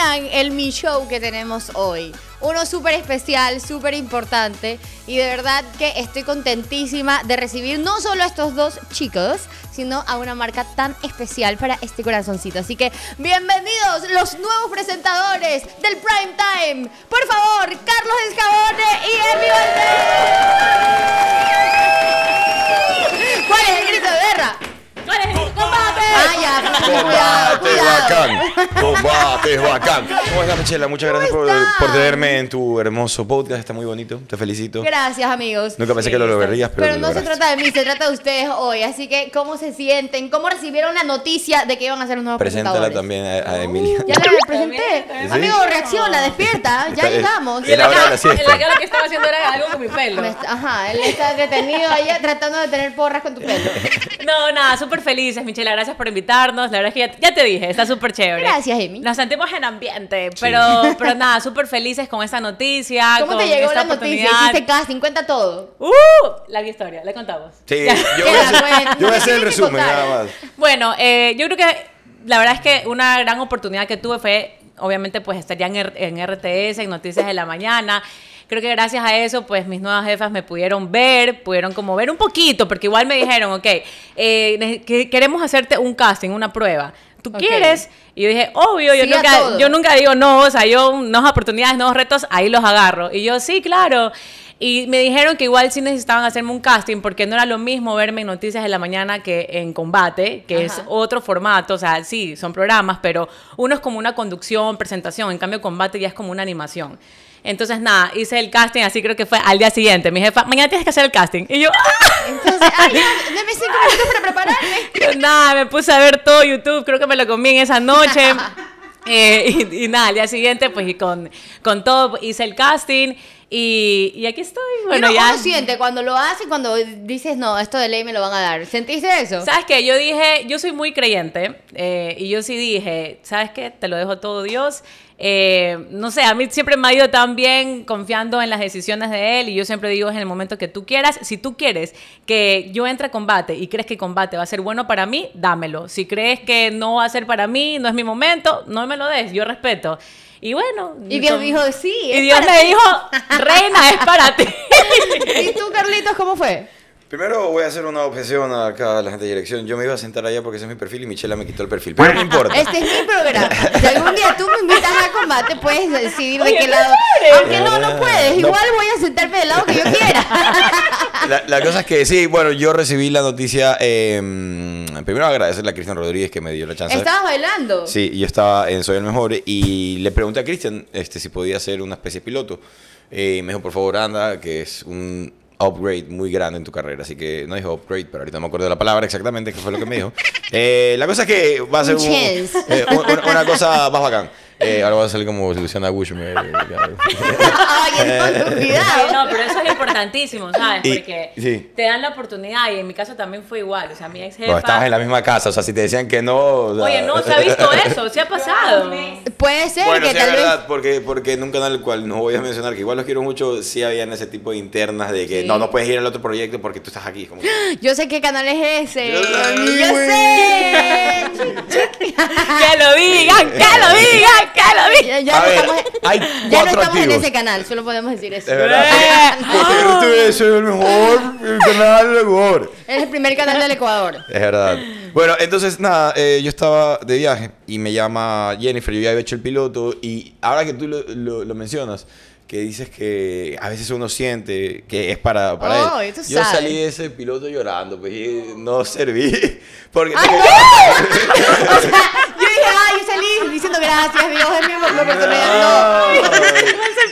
el mi show que tenemos hoy? Uno súper especial, súper importante y de verdad que estoy contentísima de recibir no solo a estos dos chicos, sino a una marca tan especial para este corazoncito. Así que bienvenidos los nuevos presentadores del Prime Time. Por favor, Carlos Escabone y Emi Valdés. ¿Cuál es el grito de guerra? ¿Cuál es el combate? Bacán. Combate bacán. ¿Cómo estás, Michela? Muchas gracias por, por tenerme en tu hermoso podcast. Está muy bonito. Te felicito. Gracias, amigos. Nunca pensé que lo lograrías, pero, Pero lo no se trata de mí, se trata de ustedes hoy. Así que, ¿cómo se sienten? ¿Cómo recibieron la noticia de que iban a ser unos nuevos Preséntala también a, a Emilia. Ya la presenté. También, Amigo, reacciona, despierta. Ya Está- llegamos. la la En la cara que estaba haciendo era algo con mi pelo. Ajá, él está entretenido allá tratando de tener porras con tu pelo. No, nada, súper felices, Michela. Gracias por invitarnos. La verdad es que ya, ya te dije, está súper chévere. Gracias, Emi. Nos sentimos en ambiente, pero, pero nada, súper felices con esta noticia. ¿Cómo te con llegó esta la noticia? Hiciste casting, cuenta todo. ¡Uh! Larga historia, le contamos. Sí, Ya. yo voy a hacer, cuente, yo voy a hacer el resumen nada más. Bueno, eh, yo creo que la verdad es que una gran oportunidad que tuve fue, obviamente, pues estaría en, R- en RTS, en Noticias de la Mañana. Creo que gracias a eso, pues mis nuevas jefas me pudieron ver, pudieron como ver un poquito, porque igual me dijeron, ok, eh, que- queremos hacerte un casting, una prueba. ¿Tú Ok. quieres? Y yo dije, obvio, yo Sí nunca, yo nunca digo no, o sea, yo nuevas oportunidades, nuevos retos, ahí los agarro. Y yo, sí, claro. Y me dijeron que igual sí necesitaban hacerme un casting porque no era lo mismo verme en Noticias de la Mañana que en Combate, que es Ajá. otro formato, o sea, sí, son programas, pero uno es como una conducción, presentación, en cambio Combate ya es como una animación. Entonces, nada, hice el casting, así creo que fue al día siguiente. Mi jefa, mañana tienes que hacer el casting. Y yo, ¡ah! Entonces, ay, no, deme cinco minutos para prepararme. Yo, nada, me puse a ver todo YouTube, creo que me lo comí en esa noche. Eh, y, y nada, al día siguiente, pues y con, con todo hice el casting y, y aquí estoy. Bueno, Bueno, ya. uno siente cuando lo hace cuando dices, no, esto de ley me lo van a dar. ¿Sentiste eso? ¿Sabes qué? Yo dije, yo soy muy creyente eh, y yo sí dije, ¿sabes qué? Te lo dejo todo Dios. Eh, no sé, a mí siempre me ha ido tan bien confiando en las decisiones de Él y yo siempre digo, es en el momento que tú quieras. Si tú quieres que yo entre a combate y crees que combate va a ser bueno para mí, dámelo. Si crees que no va a ser para mí, no es mi momento, no me lo des, yo respeto. Y bueno. Y Dios con- dijo, sí, Y Dios para me ti. dijo, reina, es para ti. ¿Y tú, Carlitos, cómo fue? Primero voy a hacer una objeción acá a la gente de dirección. Yo me iba a sentar allá porque ese es mi perfil y Michela me quitó el perfil. Pero no importa. Este es mi programa. Si algún día tú me invitas a combate, puedes decidir de Oye, qué no lado. Aunque no, no puedes. No. Igual voy a sentarme del lado que yo quiera. La, la cosa es que sí, bueno, yo recibí la noticia. eh, primero agradecerle a Cristian Rodríguez que me dio la chance. Estabas bailando. Sí, yo estaba en Soy el Mejor y le pregunté a Cristian este, si podía hacer una especie de piloto. Eh, me dijo, por favor, anda, que es un upgrade muy grande en tu carrera. Así que no dijo upgrade, pero ahorita no me acuerdo de la palabra exactamente, que fue lo que me dijo. Eh, la cosa es que va a ser Un un- chance. eh, un- una, una cosa más bacán. Eh, ahora va a salir como Luciana Bush. me- Ay, cuidado. no, pero eso es importantísimo, ¿sabes? Y- Porque sí. te dan la oportunidad y en mi caso también fue igual. O sea, mi ex No, jefa. estabas en la misma casa, o sea, si te decían que no... o sea- Oye, no se ha visto eso, se ha pasado. Puede ser Bueno, que sí, es tal vez. porque, porque en un canal el cual no voy a mencionar, que igual los quiero mucho, sí habían ese tipo de internas de que Sí. no, no puedes ir al otro proyecto porque tú estás aquí. Como que- Yo sé qué canal es ese. Yo sé, Yo sé. Que lo digan, que lo digan, digan. Ya, ya A no ver, estamos, ya no en ese canal, solo podemos decir eso. Es verdad. Eh. Este es el mejor el canal del Ecuador. Es el primer canal del Ecuador. Es verdad. Bueno, entonces nada, eh, yo estaba de viaje y me llama Jennifer, yo ya había hecho el piloto y ahora que tú lo, lo- lo mencionas, que dices que a veces uno siente que es para, para Oh, él. Yo sabes. salí de ese piloto llorando, pues y no serví. Porque ¡Ay, no! O sea, diciendo gracias, Dios, es mi oportunidad.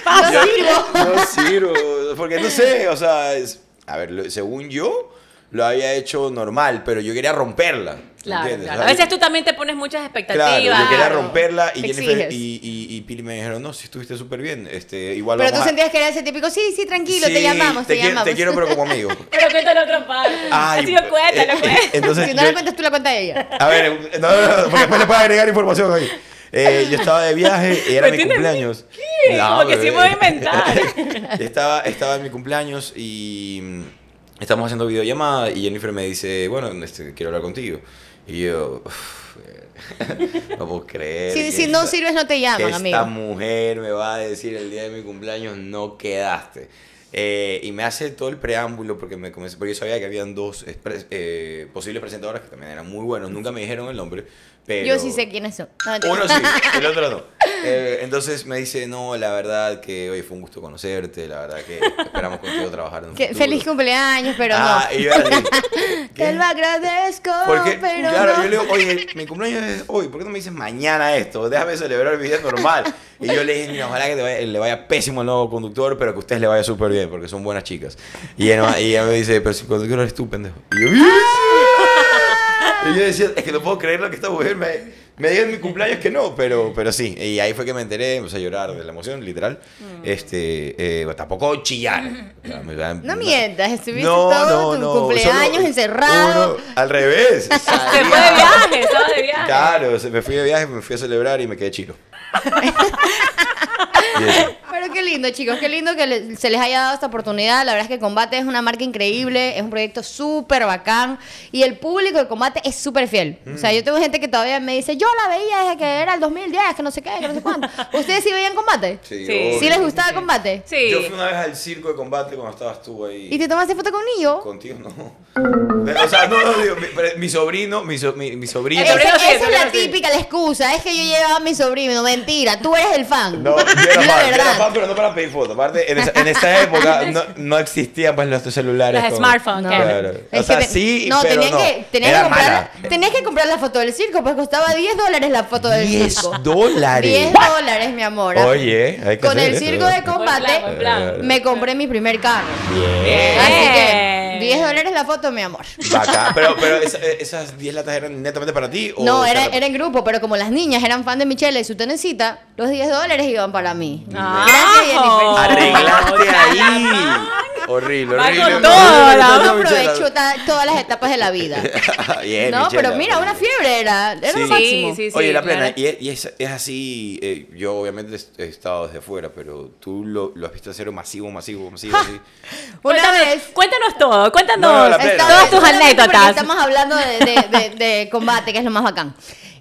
No, no sirvo. No sirvo. Porque no sé, o sea, es- a ver, según yo, lo había hecho normal, pero yo quería romperla. Claro, claro. O A sea, veces tú también te pones muchas expectativas. Claro, yo quería romperla y Te Jennifer y, y, y Pili me dijeron, no, si estuviste súper bien, este, igual Pero tú a- sentías que era ese típico, sí, sí, tranquilo, te Sí, llamamos, te, te, llamamos. te quiero, pero como amigo. Pero cuéntale otra parte. Ay, Así yo cuéntalo, eh, cuéntalo. Entonces, si no yo- la cuentas tú, la cuenta ella. a ver, no, no, no, porque después le puedes agregar información ahí. Eh, yo estaba de viaje y era ¿Me mi cumpleaños. ¿Qué? Como que sí me voy a inventar. estaba, estaba en mi cumpleaños y, estamos haciendo videollamada y Jennifer me dice, bueno, este, quiero hablar contigo. Y yo, "Uf, no puedo creer. Si, que si no esta- sirves, no te que llaman, esta amigo. mujer me va a decir el día de mi cumpleaños no quedaste. Eh, y me hace todo el preámbulo porque me comencé, porque yo sabía que habían dos eh, posibles presentadoras que también eran muy buenos. Nunca me dijeron el nombre, pero Yo sí sé quiénes son. No, uno sí, el otro no. Eh, entonces me dice, no, la verdad que hoy fue un gusto conocerte, la verdad que esperamos contigo trabajar en un Que- futuro". feliz cumpleaños, pero Ah, no. y yo. Te lo agradezco, Porque, pero claro, no. yo le digo, oye, mi cumpleaños es hoy, ¿por qué no me dices mañana esto? Déjame celebrar mi día normal. Y yo le dije, ojalá que vaya- le vaya pésimo al nuevo conductor, pero que a ustedes le vaya súper bien, porque son buenas chicas. Y ella, y ella me dice, pero si el conductor eres tú, pendejo. Y yo, y yo decía, es que no puedo creer lo que esta mujer me, me diga en mi cumpleaños que no, pero, pero sí. Y ahí fue que me enteré, empecé a llorar de la emoción, literal. Este, eh, tampoco chillar. O sea, me- No mientas, estuviste todo tu cumpleaños encerrado. uno- al revés. Se fue de viaje, estaba de viaje. Claro, me fui de viaje, me fui a celebrar y me quedé chilo. Pero qué lindo, chicos, qué lindo que le- se les haya dado esta oportunidad. La verdad es que Combate es una marca increíble, es un proyecto súper bacán y el público de Combate es súper fiel. O sea, yo tengo gente que todavía me dice, yo la veía desde que era el 2010, que no sé qué, que no sé cuánto. ¿Ustedes sí veían Combate? Sí. obvio. ¿Sí les gustaba Combate? Sí. Yo fui una vez al circo de combate cuando estabas tú ahí. ¿Y te tomaste foto conmigo? Contigo no. O sea, no, no, digo, mi, pero mi sobrino, mi, so- mi, mi sobrino. Esa, sí, es la sí. típica, la excusa. Es que yo llevaba a mi sobrino. Mentira, tú eres el fan. No, yo era fan, yo era fan, pero no para pedir fotos. Aparte, en esa, en esa época no, no existían pues los celulares. Los smartphones, No. Claro. O sea, sí, no, pero tenías no. que, tenías Era que comprar, mala. la- tenías que comprar la foto del circo, pues costaba 10 dólares la foto del 10 circo. dólares. 10 dólares, mi amor. Oye, hay que Con hacer el eso, circo de combate, Buen plan, buen plan. me compré mi primer carro. Bien. Así que 10 dólares la foto, mi amor. Bacán. Pero, pero esa- esas 10 latas eran netamente para ti. ¿o No, era, en grupo, pero como las niñas eran fan de Michelle y su tenecita, los 10 dólares iban para mí. Ah, Gracias, Jennifer. Arreglaste ahí. Horrible, Va horrible. con Uno aprovecho ta- todas las etapas de la vida. Bien, no, Michelle, pero mira, una fiebre era. Era Sí. lo máximo. Sí, sí, Oye, la plena, claro. y, es, y es- es así, eh, yo obviamente he estado desde afuera, pero tú lo, lo has visto hacer masivo, masivo, masivo, así. Una Cuéntanos, vez. cuéntanos todo, cuéntanos No, no, todas tus anécdotas. Estamos hablando de, de- de- de combate, que es lo más bacán.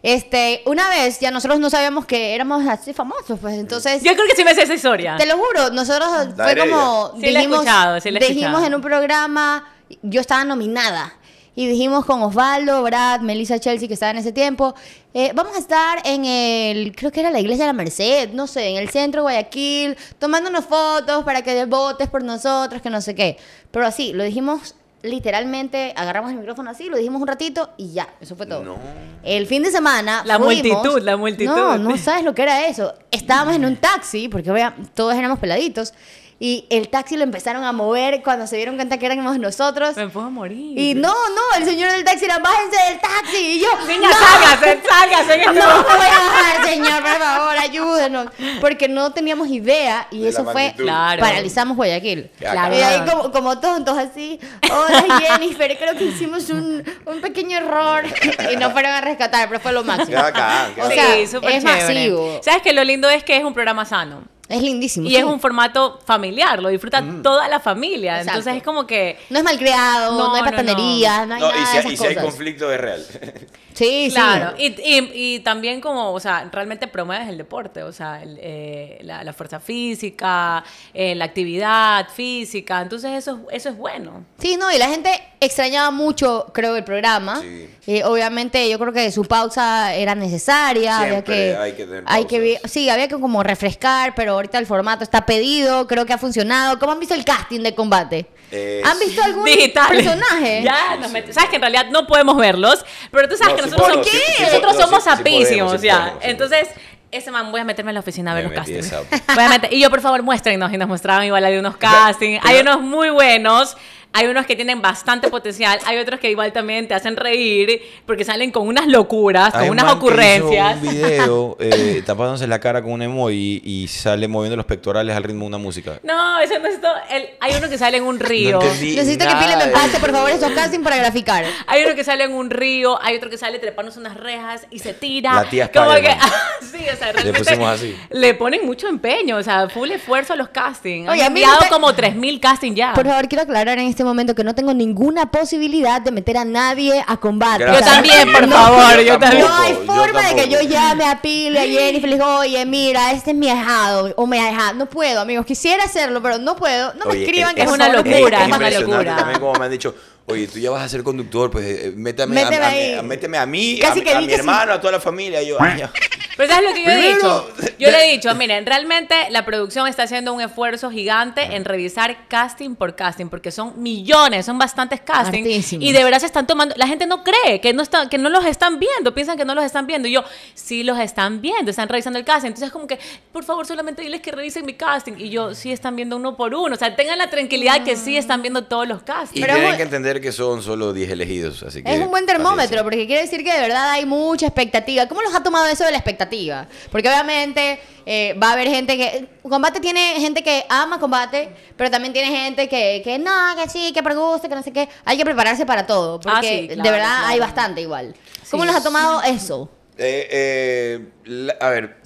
Este, una vez ya nosotros no sabíamos que éramos así famosos, pues entonces. Yo creo que sí me sé esa historia. Te lo juro, nosotros La fue como Sí la he dijimos, escuchado, sí la he dijimos escuchado. en un programa, yo estaba nominada y dijimos con Osvaldo, Brad, Melissa Chelsea que estaba en ese tiempo, eh, vamos a estar en el, creo que era la iglesia de la Merced, no sé, en el centro de Guayaquil, tomándonos fotos para que votes por nosotros, que no sé qué, pero así, lo dijimos literalmente, agarramos el micrófono así, lo dijimos un ratito y ya, eso fue todo. No. El fin de semana. La fuimos- multitud, la multitud. No, no sabes lo que era eso. Estábamos en un taxi, porque vea, todos éramos peladitos, y el taxi lo empezaron a mover cuando se dieron cuenta que éramos nosotros. Me puedo morir. Y no, no, el señor del taxi era, bájense del taxi. Y yo, Niña, no, sálgase, sálgase en no este me momento. voy a bajar, señor, por favor, ayúdenos. Porque no teníamos idea y De eso fue. Claro. paralizamos Guayaquil. Claro. Y ahí como, como tontos así, hola Jennifer, creo que hicimos un, un pequeño error y nos fueron a rescatar, pero fue lo máximo. Qué bacán, qué O sea, sí, es chévere. masivo. ¿Sabes que Lo lindo es que es un programa sano. Es lindísimo. Y sí. es un formato familiar, lo disfruta toda la familia. Exacto. Entonces es como que. No es malcriado, no, No, hay no, patanería, no, hay No, nada y si, de hay- esas y si hay conflicto es real. Sí, Claro, sí. y, y, y también como, o sea, realmente promueves el deporte, o sea, el, eh, la, la fuerza física, eh, la actividad física, entonces eso, eso es bueno. Sí, no, y la gente extrañaba mucho, creo, el programa. Sí. Eh, obviamente, yo creo que su pausa era necesaria. había que, hay que tener hay que. Sí, había que como refrescar, pero ahorita el formato está pedido, creo que ha funcionado. ¿Cómo han visto el casting de combate? Eh, ¿Han visto algún Digital. personaje? Ya, nos met- sabes que en realidad no podemos verlos, pero tú sabes No, que sí nosotros somos, sí, sí nosotros somos sí, sí sapísimos, sí ya. podemos, sí Entonces, ese man voy a meterme en la oficina a ver Me los castings. Voy a meter- y yo, por favor, muéstrenos. Y nos mostraban igual hay unos castings. Hay unos muy buenos. Hay unos que tienen bastante potencial. Hay otros que igual también te hacen reír porque salen con unas locuras, con Hay un unas man que ocurrencias. hizo un video eh, tapándose la cara con un emoji y sale moviendo los pectorales al ritmo de una música. No, eso no es todo. El- hay uno que sale en un río. No Necesito que nada Pile me pase, por favor, esos castings para graficar. Hay uno que sale en un río, hay otro que sale trepándose unas rejas y se tira. La tía Como que, Spider-Man. sí, o sea, realmente pusimos así. le ponen mucho empeño, o sea, full esfuerzo a los castings. Oye, Han a mí enviado te- como 3000 castings ya. Por favor, quiero aclarar en este momento que no tengo ninguna posibilidad de meter a nadie a combate. Gracias. Yo también, por No, favor, yo también. No hay forma de que yo llame a Pile, a Jennifer y le diga, oye, mira, este es mi ahijado o mi ahijada. No puedo, amigos. Quisiera hacerlo, pero no puedo. No me Oye, escriban que es una locura, es una locura. También como me han dicho, oye, tú ya vas a ser conductor, pues eh, méteme, Méteme a, a- ahí. a- méteme a mí, Casi a, que a di mi sí. hermano, a toda la familia. Y yo, ay, ya. Pero ¿sabes lo que yo he dicho? Yo le he dicho, miren, realmente la producción está haciendo un esfuerzo gigante en revisar casting por casting, porque son millones, son bastantes castings. Y de verdad se están tomando, la gente no cree que no, está, que no los están viendo, piensan que no los están viendo. Y yo, sí los están viendo, están revisando el casting. Entonces es como que, por favor, solamente diles que revisen mi casting. Y yo, sí están viendo uno por uno. O sea, tengan la tranquilidad que sí están viendo todos los Y castings. Pero tienen que entender que son solo 10 elegidos. Así que Es un buen termómetro, porque quiere decir que de verdad hay mucha expectativa. ¿Cómo los ha tomado eso de la expectativa? Porque obviamente eh, va a haber gente que... Combate tiene gente que ama combate, pero también tiene gente que, que no, que sí, que gusta, que no sé qué. Hay que prepararse para todo, porque Ah, sí, claro, de verdad claro. hay bastante igual. ¿Cómo Sí. los ha tomado eso? Eh, eh, la- a ver,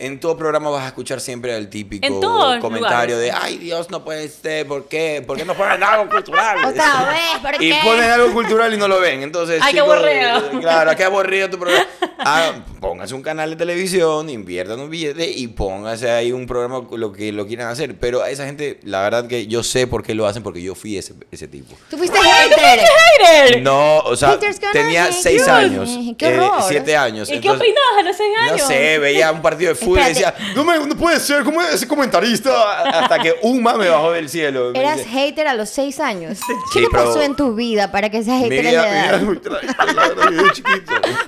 en todo programa vas a escuchar siempre el típico comentario lugares. de, ay Dios, no puede ser, ¿por qué? ¿Por qué no ponen algo cultural? Otra vez, ¿por Y qué? ponen algo cultural y no lo ven. Entonces, Ay, qué chicos, aburrido. eh, Claro, qué aburrido tu programa. Ah, póngase un canal de televisión, inviertan un billete y póngase ahí un programa lo que lo quieran hacer. Pero a esa gente, la verdad que yo sé por qué lo hacen, porque yo fui ese, ese tipo. Tú fuiste hater. ¡Hater! No, o sea, tenía seis you. años, Qué eh, siete años. ¿Y qué entonces- opinabas a los seis no años? sé, veía un partido de fútbol y decía, no, me, no puede ser, ¿cómo es ese comentarista? Hasta que un me bajó del cielo. Eras dice, hater a los seis años. ¿Qué Sí, le pasó en tu vida para que seas mi hater a mi vida muy trágica.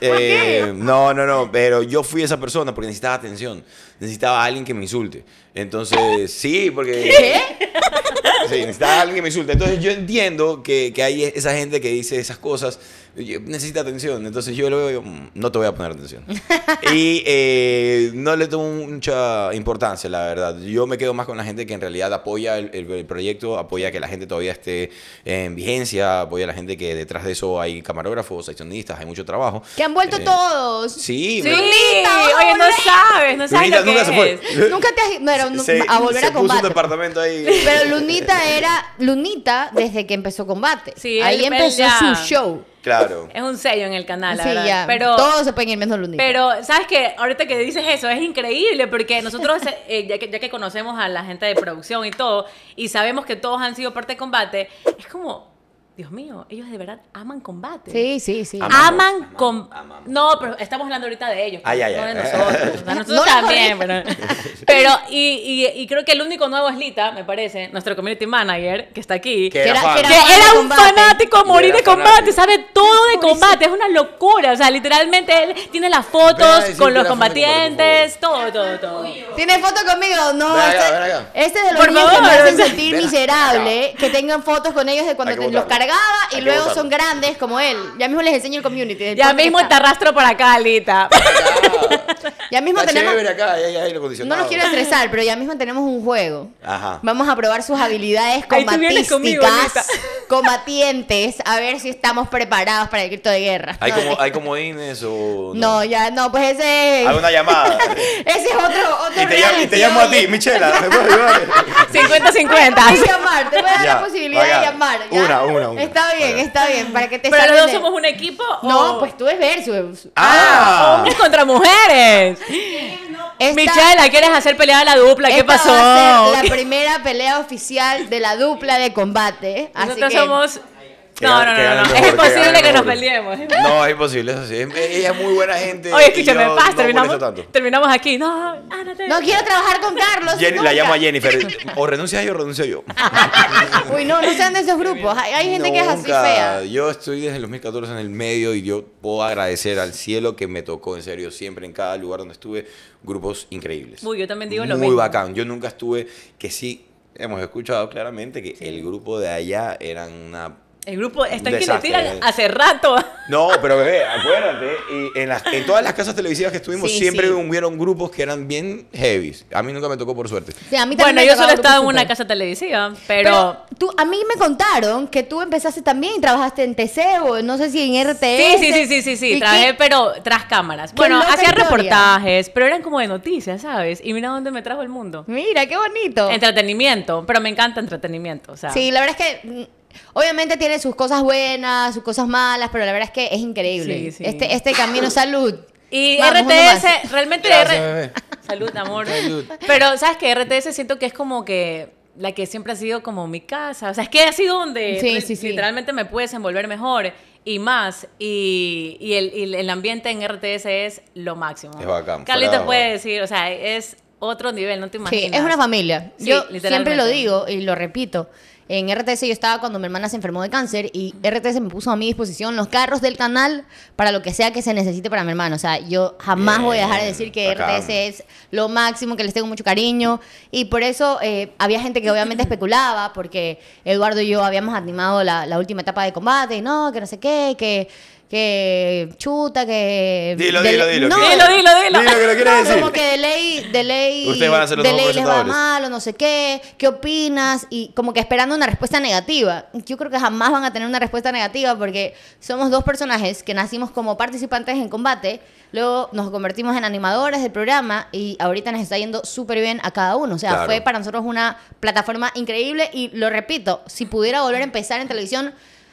Eh, no, no, no, pero yo fui esa persona porque necesitaba atención. Necesitaba a alguien que me insulte. Entonces, sí, porque... ¿Qué? Sí, necesitaba a alguien que me insulte. Entonces yo entiendo que, que hay esa gente que dice esas cosas, necesita atención. Entonces yo lo veo, "Mm, no te voy a poner atención. y eh, no le tomo mucha importancia, la verdad. Yo me quedo más con la gente que en realidad apoya el, el- el proyecto, apoya que la gente todavía esté en vigencia, apoya a la gente que detrás de eso hay camarógrafos, hay sonistas, hay mucho trabajo. Que han vuelto Eh, todos. Sí, Sí, me- oye, no sabes, no sabes Lunita lo que nunca se fue. es. Nunca te has Se- a volver se a puso un combate. departamento ahí. Pero Lunita era Lunita desde que empezó combate. Sí, Ahí empezó ya- su show. Claro. Es un sello en el canal, la sí, verdad. ya. Pero, Todos se pueden ir menos Lunita. pero, ¿sabes qué? Ahorita que dices eso, es increíble porque nosotros, eh, ya, que, ya que conocemos a la gente de producción y todo, y sabemos que todos han sido parte de combate, es como, Dios mío, ellos de verdad aman combate. sí, sí, sí. Amamos, aman amamos. No, pero estamos hablando ahorita de ellos, Ay, ay, no ay. de nosotros. O sea, nosotros No también, pero... pero y, y, y creo que el único nuevo es Lita, me parece, nuestro community manager, que está aquí. Que era era- que que fan de era un combate. fanático a morir Era de combate, fanático. sabe todo de combate, es una locura, o sea, literalmente él tiene las fotos con que los era combate, combatientes, todo, todo, todo. ¿Tienes foto conmigo? No, Ven acá, este, ven acá. este es de los Por niños que me hacen sentir miserable, que tengan fotos con ellos de cuando que te- los. Cargaba y Hay luego son grandes como él. Ya mismo les enseño el community. Ya mismo te está. arrastro por acá, Alita. Ya mismo Está tenemos... acá, No los quiero estresar, pero ya mismo tenemos un juego. Ajá. Vamos a probar sus habilidades vienes conmigo, combatísticas, combatientes, a ver si estamos preparados para el grito de guerra. ¿Hay, No, como, eh, ¿Hay comodines o.? no, ya, no, pues ese. Hay una llamada. Ese es otro, otro y, te llamo, y te llamo a ti, Michela. ¿me puedes ayudar? 50-50. Puedes llamar, te voy a dar Ya, la posibilidad de llamar. ¿ya? Una, una, una. Está bien, está bien, para que te Pero los dos de- somos un equipo. No, o- pues tú es versus. ¡Ah! Hombres contra mujeres. Esta- Michela, ¿quieres hacer pelea a la dupla? ¿Qué esta pasó? Va a ser la primera pelea oficial de la dupla de combate. Así Nosotros que somos. Que No, no, que no, no. Es que imposible que nos peleemos. No, es imposible, eso sí. Es- Ella es muy buena gente. Oye, escúchame, yo paz, no terminamos, terminamos aquí. No, ándate. no quiero trabajar con Carlos. Jenny- la llamo a Jennifer. O renuncia ella o renuncio yo. Uy, no, no sean de esos grupos. Hay, hay gente que es así fea. Yo estoy desde el 2014 en el medio y yo puedo agradecer al cielo que me tocó, en serio, siempre en cada lugar donde estuve, grupos increíbles. Uy, yo también digo lo Muy mismo. bacán. Yo nunca estuve, que sí, hemos escuchado claramente que el grupo de allá eran una... El grupo está Un aquí le desastre, tiran eh. hace rato. No, pero bebé, acuérdate, y en, las, en todas las casas televisivas que estuvimos Sí, siempre sí. hubieron grupos que eran bien heavy. A mí nunca me tocó por suerte. Sí, a mí también Bueno, yo solo estaba en grupos una casa televisiva, Pero, pero. tú, a mí me contaron que tú empezaste también y trabajaste en TC o no sé si en RTS. Sí, sí, sí, sí, sí, sí. ¿Y Trabajé, qué- pero tras cámaras. Bueno, hacía historia. reportajes, pero eran como de noticias, ¿sabes? Y mira dónde me trajo el mundo. Mira, qué bonito. Entretenimiento, pero me encanta entretenimiento, o sea. Sí, la verdad es que obviamente tiene sus cosas buenas, sus cosas malas, pero la verdad es que es increíble. Sí, sí. Este, este camino, salud. Y Vamos. RTS, realmente... Gracias, R- bebé. Salud, amor. Salud. Pero, ¿sabes qué? RTS siento que es como que la que siempre ha sido como mi casa. O sea, es que ha sido donde Sí, li- sí, sí. literalmente me pude desenvolver mejor y más. Y, y el, y el ambiente en RTS es lo máximo. Es bacán, Carlita fuera- puede decir, o sea, es otro nivel, no te Sí, imaginas. es una familia. Sí, yo siempre lo digo y lo repito. En RTS yo estaba cuando mi hermana se enfermó de cáncer y RTS me puso a mi disposición los carros del canal para lo que sea que se necesite para mi hermano. O sea, yo jamás voy a dejar de decir que Bacán. RTS es lo máximo, que les tengo mucho cariño. Y por eso eh, había gente que obviamente especulaba, porque Eduardo y yo habíamos animado la, la última etapa de combate, y no, que no sé qué, que, que chuta, que... Dilo, de- dilo, dilo. No, Dilo, dilo, dilo. Dilo que lo quieres no, decir. como que de ley, de ley, Ustedes van a ser los de ley les va mal o no sé qué, ¿qué opinas? Y como que esperando una respuesta negativa. Yo creo que jamás van a tener una respuesta negativa porque somos dos personajes que nacimos como participantes en combate, luego nos convertimos en animadores del programa y ahorita nos está yendo súper bien a cada uno. O sea, Claro. fue para nosotros una plataforma increíble y lo repito, si pudiera volver a empezar en televisión,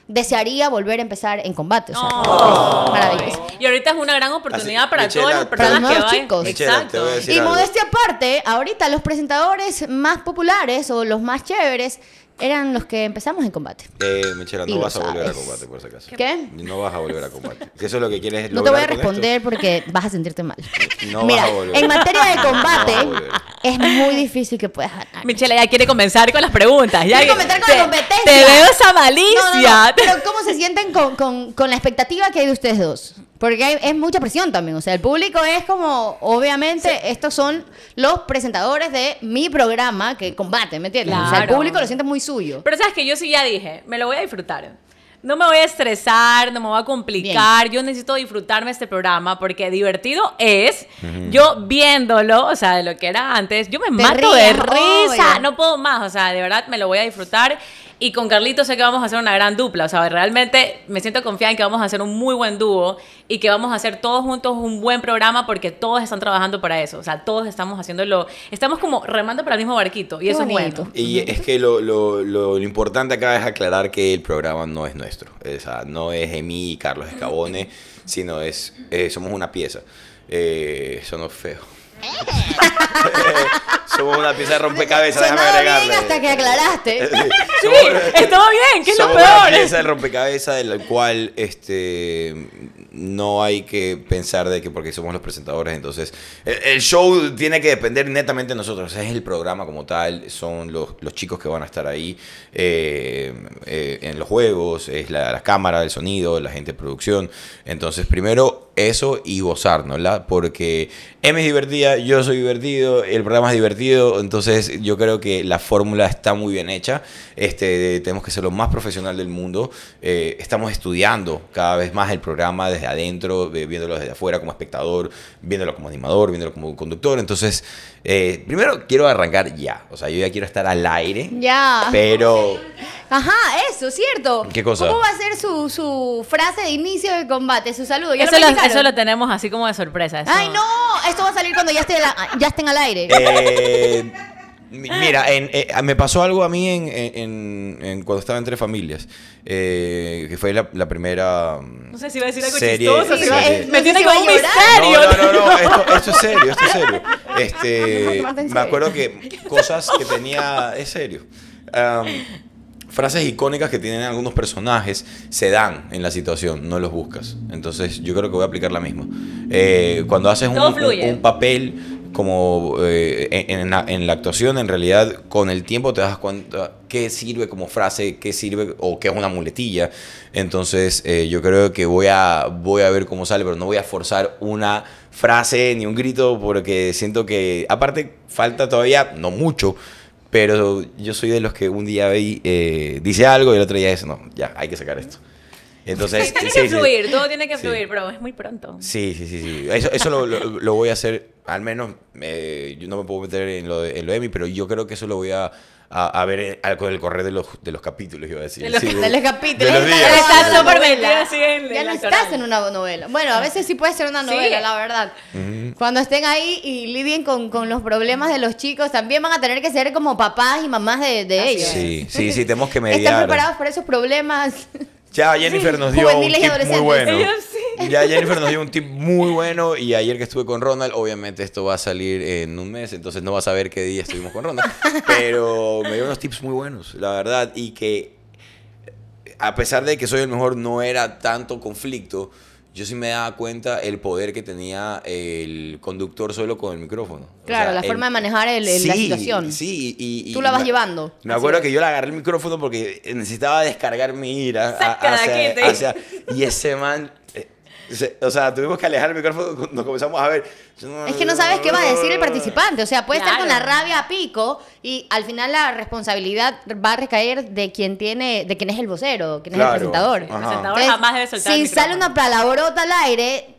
desearía volver a empezar en combate. O sea, maravilloso. Y ahorita es una gran oportunidad Así, para Michela, todas las personas los que vayan. chicos. Michela, Exacto. Y algo. modestia aparte, ahorita los presentadores más populares o los más chéveres eran los que empezamos en combate. Eh, Michela, no vas a volver a combate, por si acaso. ¿Qué? No vas a volver a combate. Que eso es lo que quieres No te voy a esto. responder porque vas a sentirte mal. No Mira, vas a volver. en materia de combate No es muy difícil que puedas ganar. Michelle ya quiere comenzar con las preguntas. Ya Quiere comenzar con te- la competencia. Te veo esa No, no, malicia. no, Pero ¿cómo se sienten con, con- con la expectativa que hay de ustedes dos? Porque hay- es mucha presión también. O sea, el público es como, obviamente, estos son los presentadores de mi programa que combaten, ¿me entiendes? O sea, el Claro. público lo siente muy suyo. Pero sabes que yo sí ya dije, me lo voy a disfrutar. No me voy a estresar, no me voy a complicar. Yo necesito disfrutarme este programa porque divertido es. Yo viéndolo, o sea, de lo que era antes, yo me Te mato de risa. obvio. No puedo más, o sea, de verdad me lo voy a disfrutar. Y con Carlito sé que vamos a hacer una gran dupla. O sea, realmente me siento confiada en que vamos a hacer un muy buen dúo y que vamos a hacer todos juntos un buen programa porque todos están trabajando para eso. O sea, todos estamos haciéndolo. Estamos como remando para el mismo barquito y Qué eso bonito. es bueno. Y es que lo, lo, lo, lo importante acá es aclarar que el programa no es nuestro. O sea, no es Emi y Carlos Escabone, sino es eh, somos una pieza. Eh, eso no es feo. somos una pieza de rompecabezas, déjame Sonaba bien agregarle. hasta que aclaraste. Sí, estaba bien, ¿qué es lo Somos una peor? pieza de rompecabezas de la cual este no hay que pensar de que porque somos los presentadores, entonces el, show tiene que depender netamente de nosotros. Es el programa como tal, son los, los chicos que van a estar ahí eh, eh, en los juegos, es la, la cámara, el sonido, la gente de producción. Entonces, primero eso y gozárnosla, porque M es divertida, yo soy divertido, el programa es divertido, entonces yo creo que la fórmula está muy bien hecha. Este, tenemos que ser lo más profesional del mundo. Eh, estamos estudiando cada vez más el programa desde adentro, viéndolo desde afuera como espectador, viéndolo como animador, viéndolo como conductor. Entonces, eh, primero quiero arrancar ya, o sea, yo ya quiero estar al aire, Ya. pero Ajá, eso, cierto. ¿Qué cosa? ¿Cómo va a ser su, su frase de inicio de combate, su saludo? ¿Ya Eso lo lo, practicaron? eso lo tenemos así como de sorpresa. eso- Ay, no, esto va a salir cuando ya, esté la- ya estén al aire. Eh, mira, en- eh, me pasó algo a mí en, en- en cuando estaba entre familias, eh, que fue la, la primera mm, No sé si iba a decir algo serie- chistoso. no me tiene si como un misterio. No, no, no, no, esto, esto es serio, esto es serio. Este, me acuerdo que cosas que tenía, es serio. Frases icónicas que tienen algunos personajes se dan en la situación, no los buscas. Entonces yo creo que voy a aplicar la misma. Eh, cuando haces un papel como eh, en, la, en la actuación, en realidad con el tiempo te das cuenta qué sirve como frase, qué sirve o qué es una muletilla. Entonces eh, yo creo que voy a, voy a ver cómo sale, pero no voy a forzar una frase ni un grito porque siento que aparte falta todavía, no mucho, pero yo soy de los que un día eh, dice algo y el otro día es, no, ya, hay que sacar esto. Entonces, Tiene sí, que sí. fluir, todo tiene que Sí. fluir, pero es muy pronto. Sí, sí, sí, sí. Eso, eso lo, lo- lo voy a hacer, al menos, eh, yo no me puedo meter en lo de, en lo de pero yo creo que eso lo voy a, a, a ver al- con el correr de los, de los capítulos, iba a decir. De los- Sí, De los capítulos. De los Esta días. no Estás es una súper novela. metida así en Ya no estás en una novela. Bueno, a veces sí puede ser una Sí. novela, la verdad. Cuando estén ahí y lidien con, con los problemas de los chicos, también van a tener que ser como papás y mamás de, ellos. Sí, sí, sí, tenemos que ¿Están mediar. preparados para esos problemas? Ya Jennifer nos dio un tip muy adolescentes. bueno. Ellos sí. Ya Jennifer nos dio un tip muy bueno y ayer que estuve con Ronald, obviamente esto va a salir en un mes, entonces no vas a ver qué día estuvimos con Ronald, pero me dio unos tips muy buenos, la verdad, y que a pesar de que soy el mejor, no era tanto conflicto. Yo sí me daba cuenta el poder que tenía el conductor solo con el micrófono. O Claro, la el- forma de manejar el- el- la situación. Sí, y, y- Tú la vas me- llevando. Me acuerdo que yo le agarré el micrófono porque necesitaba descargar mi ira a- hacia, y ese man eh, o sea, tuvimos que alejar el micrófono, nos comenzamos a ver. Es que no sabes qué va a decir el participante. O sea, puede estar con la rabia a pico y al final la responsabilidad va a recaer de quien tiene, de quien es el vocero, quien es el presentador. El presentador jamás debe soltar si el sale una palabrota al aire,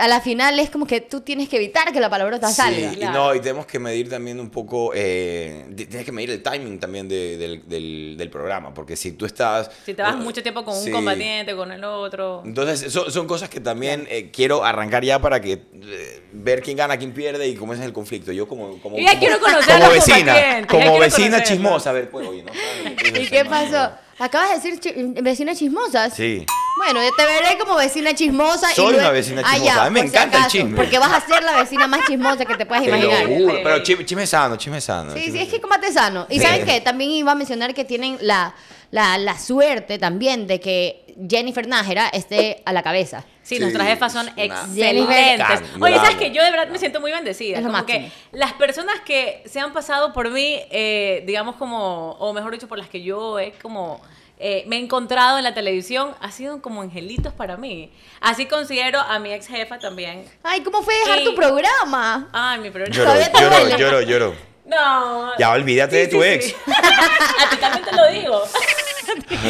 a la final es como que tú tienes que evitar que la palabrota Sí, salga. y Claro. no, y tenemos que medir también un poco, eh, ti- tienes que medir el timing también de- del, del- del programa, porque si tú estás... Si te vas mucho tiempo con un combatiente, con el otro. Entonces, son, son cosas que también eh, quiero arrancar ya para que eh, ver quién gana, quién pierde y cómo es el conflicto. Yo como, como, Y ya como- quiero conocer a como los vecina, como vecina chismosa. A ver, pues, oye, ¿no? ¿Y qué pasó? Acabas de decir chi- vecina chismosa. Sí. Bueno, yo te veré como vecina chismosa. y Soy luego- una vecina Ah, chismosa. ya, A mí me encanta el chisme. Porque vas a ser la vecina más chismosa que te lo imaginar. juro. Pero chisme, chisme sano, chisme sano. Sí, chisme sí, es que sano. combate sano. Y Sí. ¿saben qué? También iba a mencionar que tienen la, la, la suerte también de que Jennifer Nájera esté a la cabeza. Sí, Sí, nuestras jefas son es excelentes. Oye, ¿sabes que Yo de verdad me siento muy bendecida. Es lo como que las personas que se han pasado por mí, eh, digamos como, o mejor dicho, por las que yo he como... eh, me he encontrado en la televisión, ha sido como angelitos para mí. Así considero a mi ex jefa también. Ay, ¿cómo fue dejar Y- tu programa? Ay, mi programa. Lloro, lloro, lloro, lloro. No. Ya, olvídate de tu ex. a ti también te lo digo.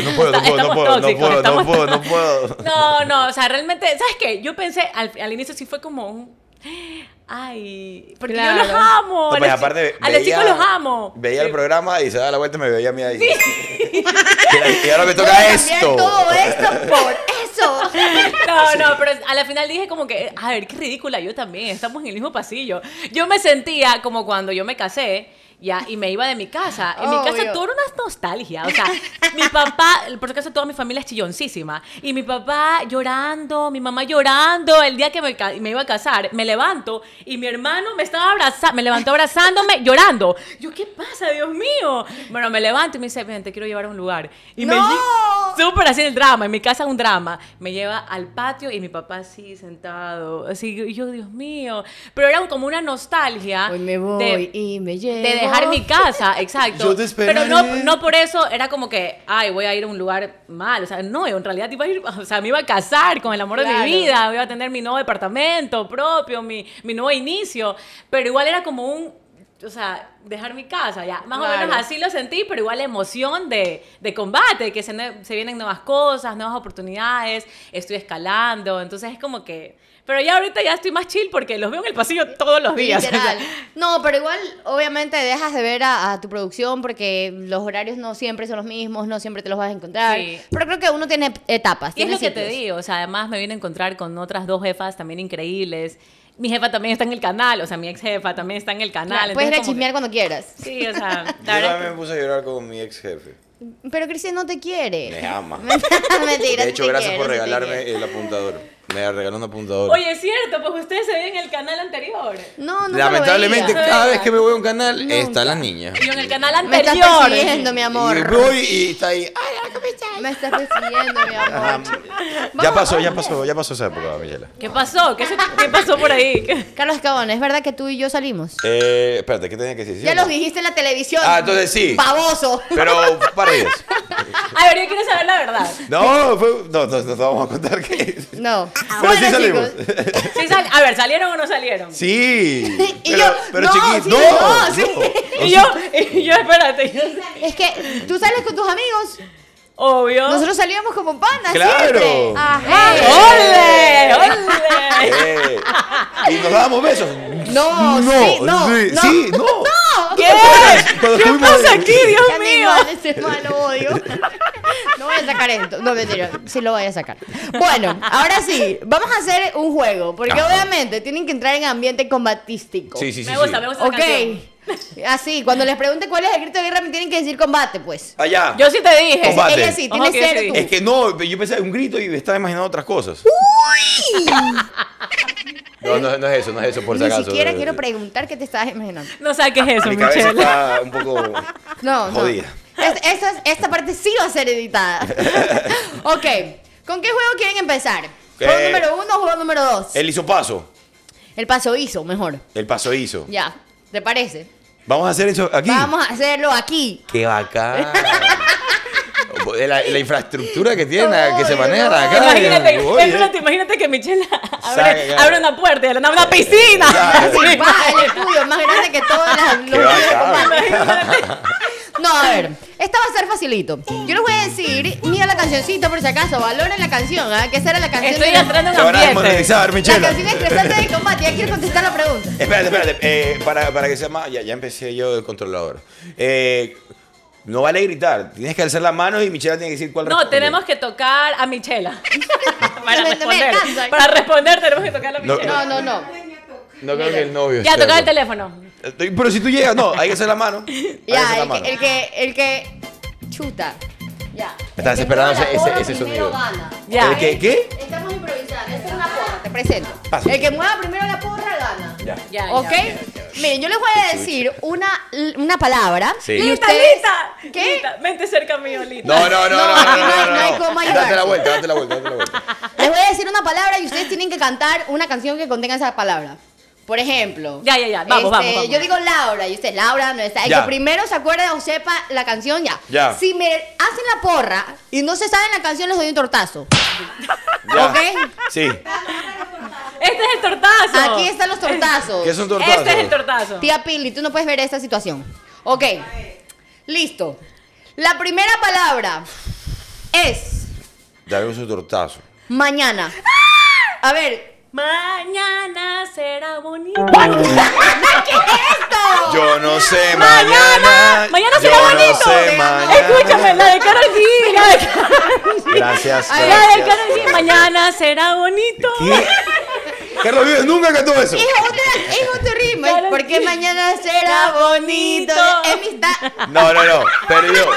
No puedo, no puedo, no puedo, no puedo, no puedo, no puedo. No, no, o sea, realmente, ¿sabes qué? Yo pensé, al, al inicio sí fue como un... Ay, porque Claro. yo los amo. No, a, pues los, aparte, a los veía- chicos los amo. Veía el Sí. programa y se daba la vuelta y me veía a mí ahí. y, y ahora me toca esto. todo esto por eso. No, no, pero a la final dije como que, a ver, qué ridícula yo también, estamos en el mismo pasillo. Yo me sentía como cuando yo me casé. Ya, y me iba de mi casa. En mi casa Obvio. todo era una nostalgia. O sea, mi papá, por acaso toda mi familia es chilloncísima. Y mi papá llorando, mi mamá llorando. El día que me, me iba a casar, me levanto y mi hermano me estaba abrazando, me levantó abrazándome, llorando. Yo, ¿qué pasa, Dios mío? Bueno, me levanto y me dice, te quiero llevar a un lugar. Y me ¡No! lle- súper así el drama, en mi casa un drama. Me lleva al patio y mi papá así sentado, así, y yo, Dios mío. Pero era como una nostalgia. Hoy me voy de- y me llevo. de dejar mi casa, exacto. Yo te Pero no, esperaré. no por eso era como que, ay, voy a ir a un lugar mal. O sea, no, yo en realidad iba a ir, o sea, me iba a casar con el amor de mi vida, iba a tener mi nuevo departamento propio, mi, mi nuevo inicio. Pero igual era como un, o sea, dejar mi casa, ya. Más o menos así lo sentí, pero igual la emoción de, de combate, que se, se vienen nuevas cosas, nuevas oportunidades, estoy escalando. Entonces es como que. Pero ya ahorita ya estoy más chill porque los veo en el pasillo todos los días. Literal. No, pero igual, obviamente, dejas de ver a, a tu producción porque los horarios no siempre son los mismos, no siempre te los vas a encontrar. Sí. Pero creo que uno tiene etapas. Y es lo que te digo, o sea, además me vine a encontrar con otras dos jefas también increíbles. Mi jefa también está en el canal, o sea, mi ex jefa también está en el canal. Claro, puedes ir a chismear cuando quieras. Sí, o sea, Yo también me puse a llorar con mi ex jefe. Pero Cristian no te quiere. Me ama. Mentira, De hecho, gracias quiere, por regalarme el apuntador. Me regaló un apuntador. Oye, es cierto, pues ustedes se ven en el canal anterior. No, no Lamentablemente, lo veía. cada vez que me voy a un canal, Nunca. está la niña. Yo en el canal Me estás anterior. persiguiendo, mi amor. Y voy y está ahí. "Ay, Me estás persiguiendo, mi Ajá. amor. Ya Vamos. pasó, ya pasó, ya pasó esa época, Michela. ¿Qué pasó? ¿Qué, se- qué pasó por ahí? ¿Qué- Carlos Cabón, ¿es verdad que tú y yo salimos? Eh, espérate, ¿qué tenía que decir? ¿Sí Ya los dijiste en la televisión. Ah, entonces sí. Baboso. Pero, para días. A ver, yo quiero saber la verdad. No, fue, no, no, no te vamos a contar que. No. Pero sí salimos. chicos. Sí sal- a ver, ¿salieron o no salieron? Sí. Y pero, yo, pero no, chiquito. sí, no, no, sí. no. Y yo, y yo, espérate. yo- Es que tú sales con tus amigos Obvio. Nosotros salíamos como panas Claro. siempre. Ajá. Eh. ¡Ole! ¡Ole! Eh, y nos dábamos besos. No, sí, no, sí, no. sí, no. ¿Qué? Cuando ¿Qué fuimos- pasa aquí, Dios Qué mío? ese hermano odio. No voy a sacar esto. No, mentira. Sí lo voy a sacar. Bueno, ahora sí. Vamos a hacer un juego. Porque Ajá. obviamente tienen que entrar en ambiente combatístico. Sí, sí, sí. Me gusta, sí. me gusta canción. Ok. Así, cuando les pregunte cuál es el grito de guerra, me tienen que decir combate, pues. Allá. Yo sí te dije. Combate. Ella sí, Ojo tiene que yo cero sí tú. Es que no, yo pensé un grito y estaba imaginando otras cosas. No, no, no es eso, no es eso, por si Ni acaso. siquiera quiero preguntar qué te estabas imaginando. No sabes qué es eso, Mi cabeza Michelle. está un poco No, no. jodida. Es- esta, esta parte sí va a ser editada. ok. ¿Con qué juego quieren empezar? ¿Juego Eh, número uno o juego número dos? El hizo paso, El paso hizo, mejor. el paso hizo. Ya, ¿te parece? Vamos a hacer eso aquí. Vamos a hacerlo aquí. Qué bacán. La, la infraestructura que tiene, que se maneja no. acá. Imagínate, Oye. imagínate, imagínate que Michelle abre, una puerta y le da una piscina. Ya. Así. Va, el estudio más grande que todas las. No, a ver, esta va a ser facilito. Yo les voy a decir, mira la cancioncita por si acaso, valoren la canción, ¿ah? Que esa era la canción Estoy de la, entrando en a ambiente. desmonetizar, la canción estresante de combate. Ya quiero contestar la pregunta. Espérate, espérate. eh, para, para que sea más. Ya, ya empecé yo de controlador. Eh, no vale gritar. Tienes que alzar la mano y Michela tiene que decir cuál No, responde. tenemos que tocar a Michela. para responder. Para responder tenemos que tocar a No, Michela. No, no, no. No creo que el novio. Ya, toca el teléfono. Pero si tú llegas, no, hay que hacer la mano. Que Ya, la el mano. que, el que, el que chuta. Ya. Estás El que esperando mueva la ese- ese sonido. gana. Ya. ¿El qué? ¿Qué? Estamos improvisando. Esta es una porra, te presento. Pasa. El que mueva primero la porra gana. Ya. Ya, ya, ¿Ok? ya. Miren, yo les voy a decir una, una palabra. Sí. Y Lita, ustedes. Lita. ¿Qué? Lita, vente cerca mío, Lita. No, no, no, no, No, no, aquí no, no hay- no, no hay no. cómo Date ayudarse. la vuelta, date la vuelta, date la vuelta. Les voy a decir una palabra y ustedes tienen que cantar una canción que contenga esa palabra. Por ejemplo. Ya, ya, ya. Vamos, este, vamos, vamos. Yo digo Laura y usted Laura no está. El Ya. que primero se acuerde o sepa la canción ya. Ya. Si me hacen la porra y no se saben la canción, les doy un tortazo. Ya. ¿Ok? Sí. Este es el tortazo. Aquí están los tortazos. ¿Qué es un tortazo? Este es el tortazo. Tía Pili, tú no puedes ver esta situación. Ok. Listo. La primera palabra es Dale su tortazo. mañana. A ver. Mañana será bonito. ¡Esto! Yo no sé Mañana. mañana. Mañana yo será no bonito. sé mañana. Escúchame, la de Karol G. La de Karol G. Gracias, Ay, La de. Karol G. Mañana será bonito. ¿Qué? Carlos Vives nunca cantó eso. Es es otro ritmo. Claro porque que- mañana será bonito. Emi está. No, no, no. Pero yo.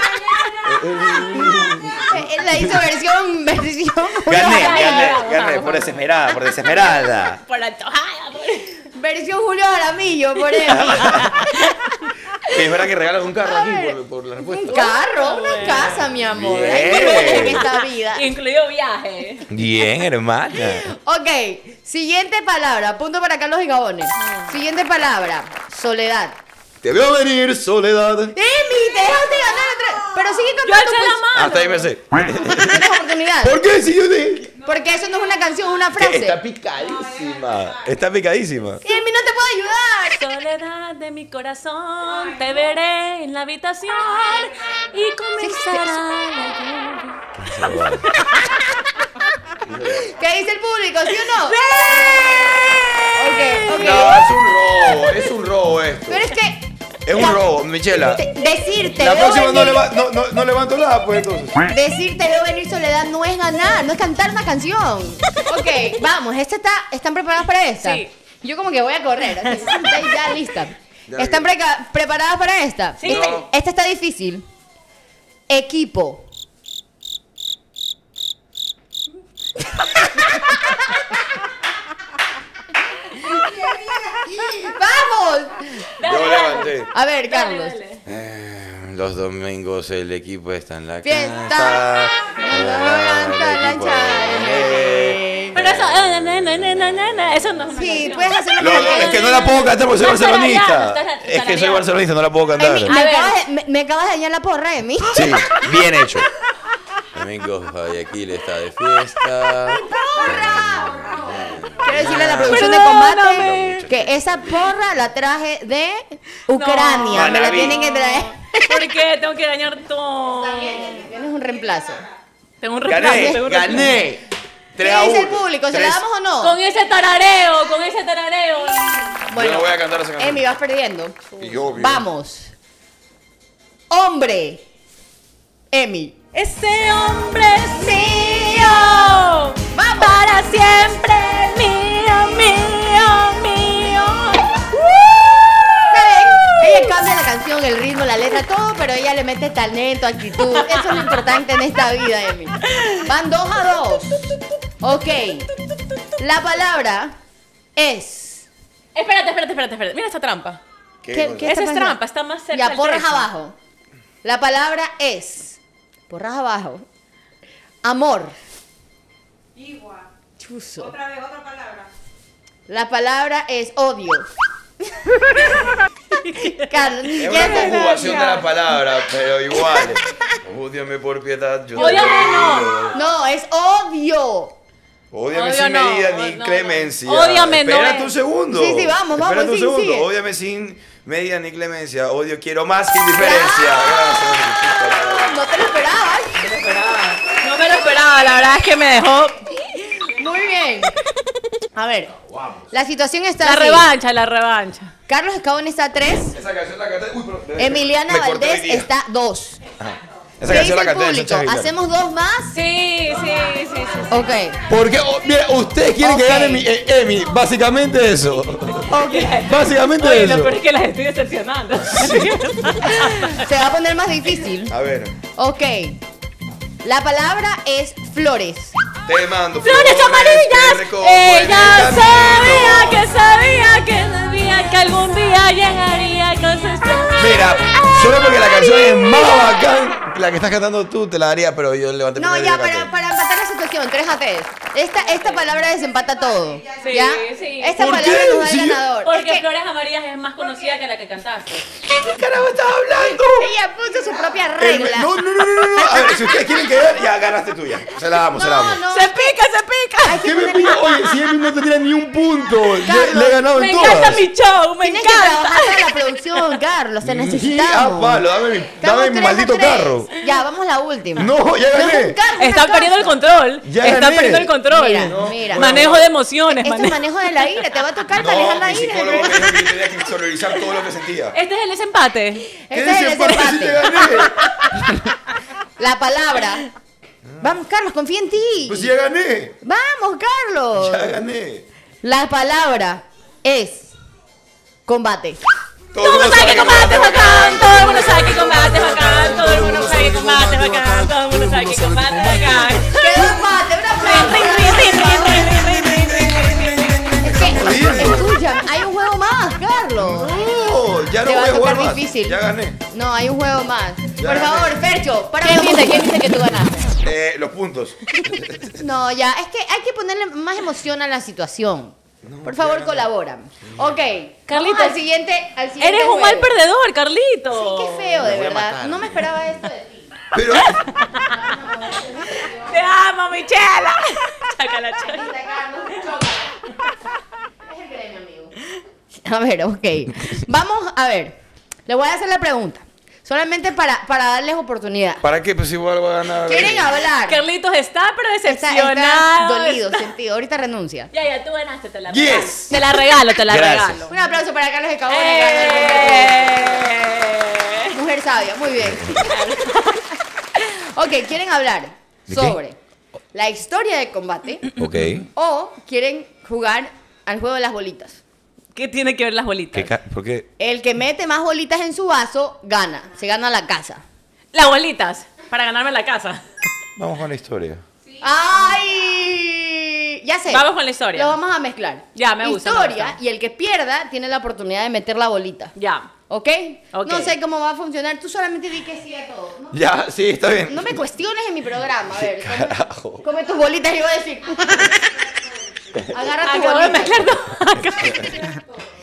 La hizo versión. versión. Gané, gané. Por desesperada, por desesperada. Por antojada. por- Versión Julio Jaramillo, por Emi. Es verdad que regalan un carro aquí por, por la Un respuesta. carro, una casa, mi amor. Bien. Hay colores en esta vida. Incluido viaje. Bien, hermana. Ok, siguiente palabra. Punto para Carlos y Gabones. Siguiente palabra. Soledad. Te veo venir, soledad. Emi, te dejaste ganar otra. Pero sigue Yo cantando. alcé la mano. Hasta ahí me sé. pues, tienes oportunidad. ¿Por qué si yo dije? Porque eso no es una canción, es una frase. Está picadísima. Está picadísima. Emi, no te puedo ayudar. Soledad de mi corazón, te veré en la habitación y comenzará la lluvia. ¿Qué dice el público, sí o no? Ok, ok. No, es un robo. Es un robo esto. Pero es que. Es un robo, Michela. te- Decirte, La próxima no, leva- no, no, no levanto nada, pues entonces. Decirte veo venir soledad no es ganar, no es cantar una canción. Ok, vamos, esta está, ¿están preparadas para esta? Sí. Yo como que voy a correr, ya lista. Ya ¿Están preparadas para esta? Sí. Esta, No. esta está difícil. Equipo. ¡Vamos! Yo levanté. A ver, Dale, Carlos. dale. Eh, Los domingos el equipo está en la Fiesta. casa. Pero eso, eh, na, na, na, eso no es Sí, canción. puedes como es que no la puedo cantar porque soy barcelonista. Es que soy barcelonista, no la puedo cantar. Emi, me, acabas de, me, me acabas de dañar la porra, Emi. Sí, bien hecho. Domingos Guayaquil está de fiesta. Quiero decirle a la producción de combate que esa porra la traje de Ucrania. No. Me la tienen que traer. ¿Por qué? Tengo que dañar todo. Tienes un reemplazo. Tengo un reemplazo, Gané, tengo un reemplazo. gané. 3 ¿Qué a 1. dice el público? ¿Se la damos o no? Con ese tarareo, con ese tarareo. Yo no voy a cantar esa canción. Emi, vas perdiendo. Y obvio. Vamos. Hombre. Emi. Ese hombre es mío. Vamos. Para siempre canción, el ritmo, la letra, todo, pero ella le mete talento, actitud. Eso es lo importante en esta vida, Emi. Van dos a dos. Ok. La palabra es. Espérate, espérate, espérate, espérate. Mira esta trampa. ¿Qué ¿Qué- qué Esa es trampa, está más cerca Ya, porras abajo. La palabra es. Porras abajo. Amor. Chuzo. Otra vez, otra palabra. La palabra es odio. Carlos, ni Es una te- conjugación de la palabra, pero igual. Ódiame por piedad. Yo te Ódiame, pido. No, es odio. Ódiame Odio sin no, medida no, ni no. clemencia. Ódiame, no Espérate es. un segundo. Sí, sí, vamos, vamos, Espérate un segundo. sigue. Ódiame sin medida ni clemencia. Odio quiero más que indiferencia. Gracias. No te lo esperabas. No me lo esperaba. No me lo esperaba, la verdad es que me dejó Muy bien. A ver, la situación está la así. revancha, la revancha. Carlos Escabón está 3. Esa canción la canté. Uy, pero. Emiliana Me corté Valdés día. está 2. Esa ¿Qué dice canción la el canté público? Aguilar. ¿Hacemos dos más? Sí, sí, sí, sí. Ok. Porque, oh, mira, ustedes quieren Ok. que gane mi, eh, Emi. Básicamente eso. Ok. Básicamente Oye, eso. lo peor es que las estoy decepcionando. Se va a poner más difícil. A ver. Ok. La palabra es flores. Te mando ¡Flores amarillas! Ella sabía que sabía que sabía que algún día llegaría con sus Mira, solo porque la canción es más bacán, la que estás cantando tú te la daría, pero yo levanté No, ya, para, para situación, 3 a 3. Esta, esta palabra desempata todo. Sí, ¿Ya? sí. Esta ¿Por palabra qué? nos da el ganador. Porque Es que Flores Amarillas es más conocida que la que cantaste. ¿Qué carajo estás hablando? ella puso su propia El- regla. no, no, no, no, no, no. A ver, si ustedes quieren quedar, ya ganaste tuya. Se la damos, se la no, damos. no. ¡Se pica, se pica! Hay que ¿Qué me ponerle- pica? Oye, si Emi no te tira ni un punto, le, Carlos, le he ganado Me en encanta todas. mi show, me Tienes que encanta. trabajar para la producción, Carlos. Te Sí, necesitamos. ah, palo, dame mi, Estamos dame mi tres a maldito tres. carro. Ya, vamos a la última. No, ya No es gané. un carro, una Están perdiendo el casa. control. Ya Están gané. perdiendo el control. Mira, mira. Manejo de emociones. Esto es manejo- de la ira. Te va a tocar No, manejar la mi ira. tenía que exteriorizar todo lo que sentía. Este es el desempate. Este es el desempate si te desempate. gané? La palabra. Vamos, Carlos, confía en ti. Pues ya gané. Vamos, Carlos. Ya gané. La palabra es combate. Todo el mundo sabe que combate es bacán, todo el mundo sabe que combate es bacán, todo el mundo sabe que combate es bacán, todo el mundo sabe que combate bacán. ¡Qué combate! ¡Una aplauso! Escucha, hay un juego más, Carlos. No, ya no voy a jugar más. Difícil. Ya gané. No, hay un juego más. Por favor, Fercho, para ¿Qué dice? ¿Qué dice que tú ganaste? Eh, los puntos. no, ya, es que hay que ponerle más emoción a la situación. Por favor, colabora. Ok, Carlitos, Carlitos, al siguiente, al siguiente Eres un mal perdedor, Carlito. Sí, qué feo, de verdad. matar. No me esperaba esto de ti. Pero, Te amo, Michela. Chácala, chácala. Es el premio, amigo. A ver, ok. Vamos a ver. Le voy a hacer la pregunta. Solamente para, para darles oportunidad. ¿para qué? Pues igual voy a ganar. ¿Quieren hablar? Carlitos está, pero decepcionado. está dolido, sentido. Ahorita renuncia. Ya, ya, tú ganaste, te la Yes. regalo. Te la regalo, te la Gracias. regalo. Un aplauso para Carlos Escabón. ¡Eh! Mujer sabia, muy bien. ok, ¿quieren hablar ¿De qué? sobre la historia del combate Ok. o quieren jugar al juego de las bolitas? ¿Qué tiene que ver las bolitas? ¿Qué ca- ¿Por qué? El que mete más bolitas en su vaso gana, se gana la casa. Las bolitas, para ganarme la casa. Vamos con la historia. ¡Ay! Ya sé. Vamos con la historia. Lo vamos a mezclar. Ya, me gusta, me Historia gusta. y el que pierda tiene la oportunidad de meter la bolita. Ya. ¿Ok? Ok. No sé cómo va a funcionar. Tú solamente di que sí a todo. No, Ya, sí, está bien. no me cuestiones en mi programa. A ver, come, Carajo. come tus bolitas y voy a decir. Agarra tus Acabo de bolitas. mezclar todo.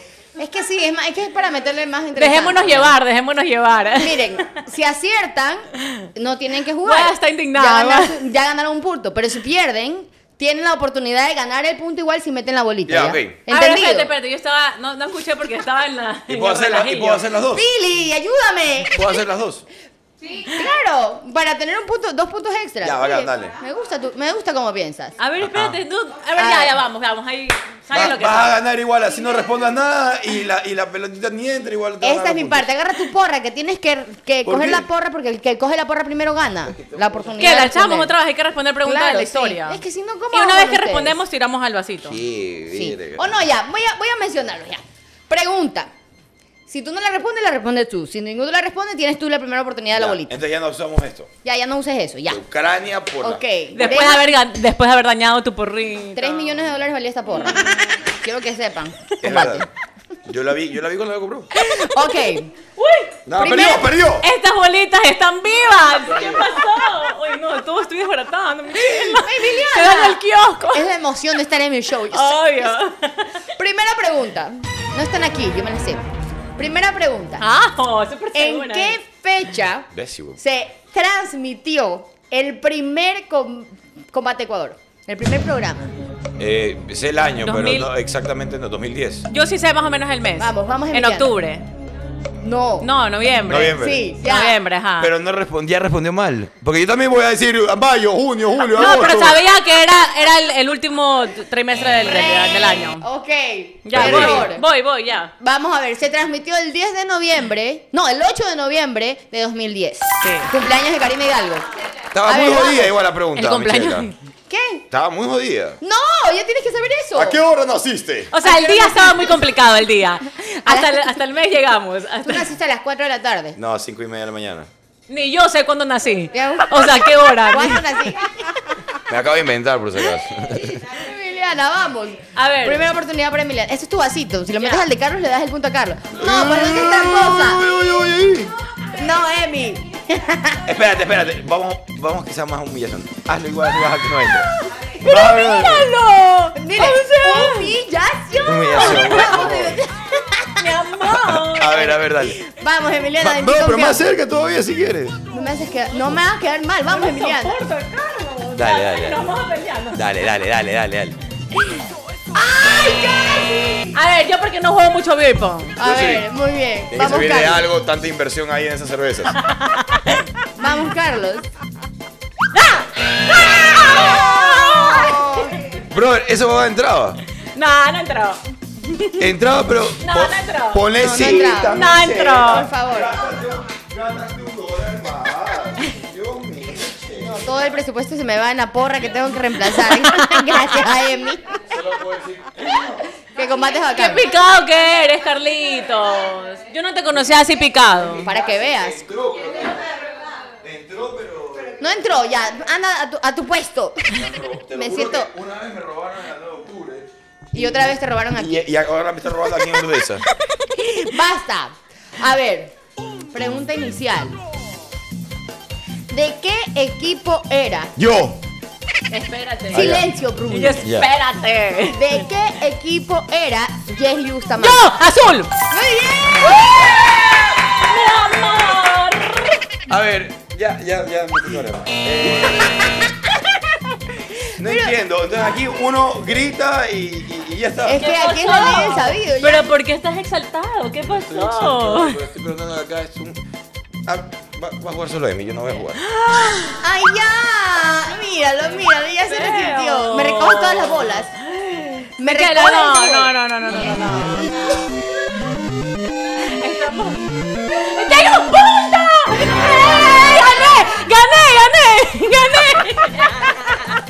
Es que sí, es, más, es que es para meterle más interesante. Dejémonos llevar, dejémonos llevar. Miren, si aciertan, no tienen que jugar. Guau, está indignada, Ya ganaron, guau. ya ganaron un punto. Pero si pierden, tienen la oportunidad de ganar el punto igual si meten la bolita. Ya, ¿ya? ok. A ver, ¿Entendido? espérate, espérate. Yo estaba. No, no escuché porque estaba en la. ¿Y en puedo hacer, la- y puedo hacer las dos? Billy, ayúdame. ¿Puedo hacer las dos? Claro, para tener un punto, dos puntos extra. Ya, bacán, dale. Me gusta, tu- me gusta cómo piensas. A ver, espérate. no, a ver, ya, ver. ya vamos, vamos. Ahí. ¿Sabes Va- lo que vas a ganar igual, así no respondas nada y la, y la pelotita ni entra igual. te van a Esta dar es mi puntos. parte. Agarra tu porra, que tienes que, que ¿Por coger qué? la porra porque el que coge la porra primero gana. La oportunidad. ¿Qué? de ¿La echamos responder. otra vez? Hay que responder preguntas Claro, de la sí. historia. Es que si no, ¿cómo Y una vez que ustedes? respondemos, tiramos al vasito. Sí, Sí. verga. O no, ya. Voy a, voy a mencionarlo ya. Pregunta. Si tú no la respondes, la respondes tú. Si ninguno la responde, tienes tú la primera oportunidad de la Ya, bolita. Entonces ya no usamos esto. Ya, ya no uses eso, ya. Ucrania por la- Ok. Después de, haber, gan- después de haber dañado tu porrito. 3 millones de dólares valía esta porra. Quiero que sepan. Es Combate. verdad. Yo la vi, yo la vi cuando la compró. Ok. ¡Uy! No, Primero- perdió, perdió. Estas bolitas están vivas. ¿Qué pasó? Uy, no, todo estoy desbaratando. mi chela. ¡Ay, Liliana! Se el kiosco. Es la emoción de estar en mi show. Obvio. Primera pregunta. No están aquí, yo me la sé. Primera pregunta. Ah, oh, súper ¿En segura. qué fecha Décimo. se transmitió el primer com- combate Ecuador? El primer programa. Eh, sé el año, 2000. pero no exactamente no, 2010. Yo sí sé más o menos el mes. Vamos, vamos, En octubre. No. No, noviembre. Noviembre. Sí, ya. Noviembre, ajá. Pero no respondía, respondió mal. Porque yo también voy a decir mayo, junio, julio, no, agosto. pero sabía que era, era el, el último trimestre del, del- del año. Ok. Ya, voy, voy, voy, ya. Vamos a ver, se transmitió el 10 de noviembre, no, el 8 de noviembre de 2010. Sí. Cumpleaños de Karina Hidalgo. Estaba A muy ver, jodida igual la pregunta, El cumpleaños. Michela. ¿Qué? Estaba muy jodida. No, ya tienes que saber eso. ¿A qué hora naciste? O sea, el día estaba muy complicado, el día. A Hasta, el, hasta el mes llegamos. Tú Hasta- naciste a las 4 de la tarde. No, cinco y media de la mañana. Ni yo sé cuándo nací. Ya. O sea, ¿qué hora? ¿Cuándo nací? Me acabo de inventar, por si acaso. Emiliana, vamos. A ver. Primera oportunidad para Emiliana. Este es tu vasito. Si lo Ya. metes al de Carlos, le das el punto a Carlos. No, pues no uy, uy, uy. No, Emi. Espérate, espérate. Vamos, vamos sea más humillación. Hazlo igual, así vas a que no entre. ¡Pero ¡Míralo! Dile, humillación. Humillación. Mi amor. A ver, a ver, dale. Vamos, Emiliana. Ma- en no, ti pero más cerca todavía si quieres. No me haces quedar, no me hagas quedar mal. Vamos, Emiliana. Soporto, Carlos. Dale, dale, dale. Nos vamos a pelear. ¿no? Dale, dale, dale, dale, dale. A ver, yo porque no juego mucho beer pong. A sí. ver, muy bien. Tiene que Vamos, Carlos. algo, tanta inversión ahí en esas cervezas. Vamos, Carlos. Brother, eso va entraba. No, no entró. Entraba, pero. No, po- no entró. Ponle No, no cita, entraba. No Michelle. entró. Por favor. No, todo el presupuesto se me va en la porra que tengo que reemplazar. Gracias a Emi. Solo puedo decir. Que combates Qué bacán. picado que eres, Carlitos. Yo no te conocía así picado. Para que veas. Entró, pero. Entró, pero. No entró, ya. Anda a tu, a tu puesto. Te lo Me juro siento- que Una vez me robaron en el 9 de octubre. Y otra vez te robaron aquí. Y, y ahora me está robando aquí en Urdesa. Basta. A ver, pregunta inicial. ¿De qué equipo era? Yo. Espérate. Silencio, Bruno. Y espérate. ¿De qué equipo era Jesly Bustamante? ¡Yo! ¡Azul! ¡Muy bien! ¡Mi amor! A ver, ya, ya, ya, me ignora. Eh, no entiendo. Entonces aquí uno grita y, y- y ya está. Es que aquí ley del sabido. ya. ¿Pero por qué estás exaltado? ¿Qué Estoy pasó? exaltado, pero estoy preguntando acá, es un. Ah, va, va a jugar solo Emi, yo no voy a jugar. ¡Ay, ya! Míralo, míralo, ya se resintió. Me recoge todas las bolas. Me recoge No, no, no, no, no, no, no, no. Estamos... ¡Tengo un punto! ¡Eh! ¡Gané! ¡Gané! ¡Gané! ¡Gané!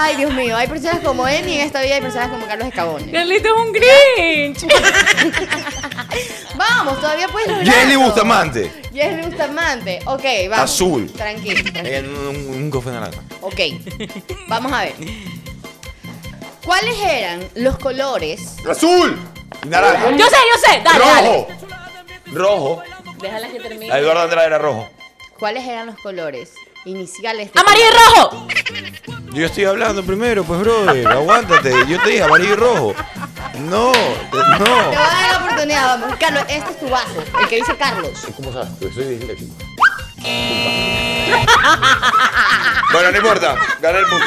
Ay, Dios mío. Hay personas como Emi en esta vida y hay personas como Carlos Escabone. Carlito es un Grinch. Vamos, todavía puedes lograrlo. Jelly Bustamante. Jesly Bustamante. Ok, vamos. Azul. Tranquilo. tranquilo. Eh, nun- Nunca fue naranja. Ok. Vamos a ver. ¿Cuáles eran los colores? Azul. Naranja. Yo sé, yo sé. Dale, dale. rojo. Rojo. Déjala que termine. La Eduardo Andrade era rojo. ¿Cuáles eran los colores iniciales? de- Amarillo y rojo. Yo estoy hablando primero, pues, brother. Aguántate. Yo te dije amarillo y rojo. No, te- Te voy no. a dar la oportunidad, vamos. Carlos, este es tu vaso, el que dice Carlos. ¿Cómo sabes? Yo soy disléxico. bueno, no importa. Gané el punto.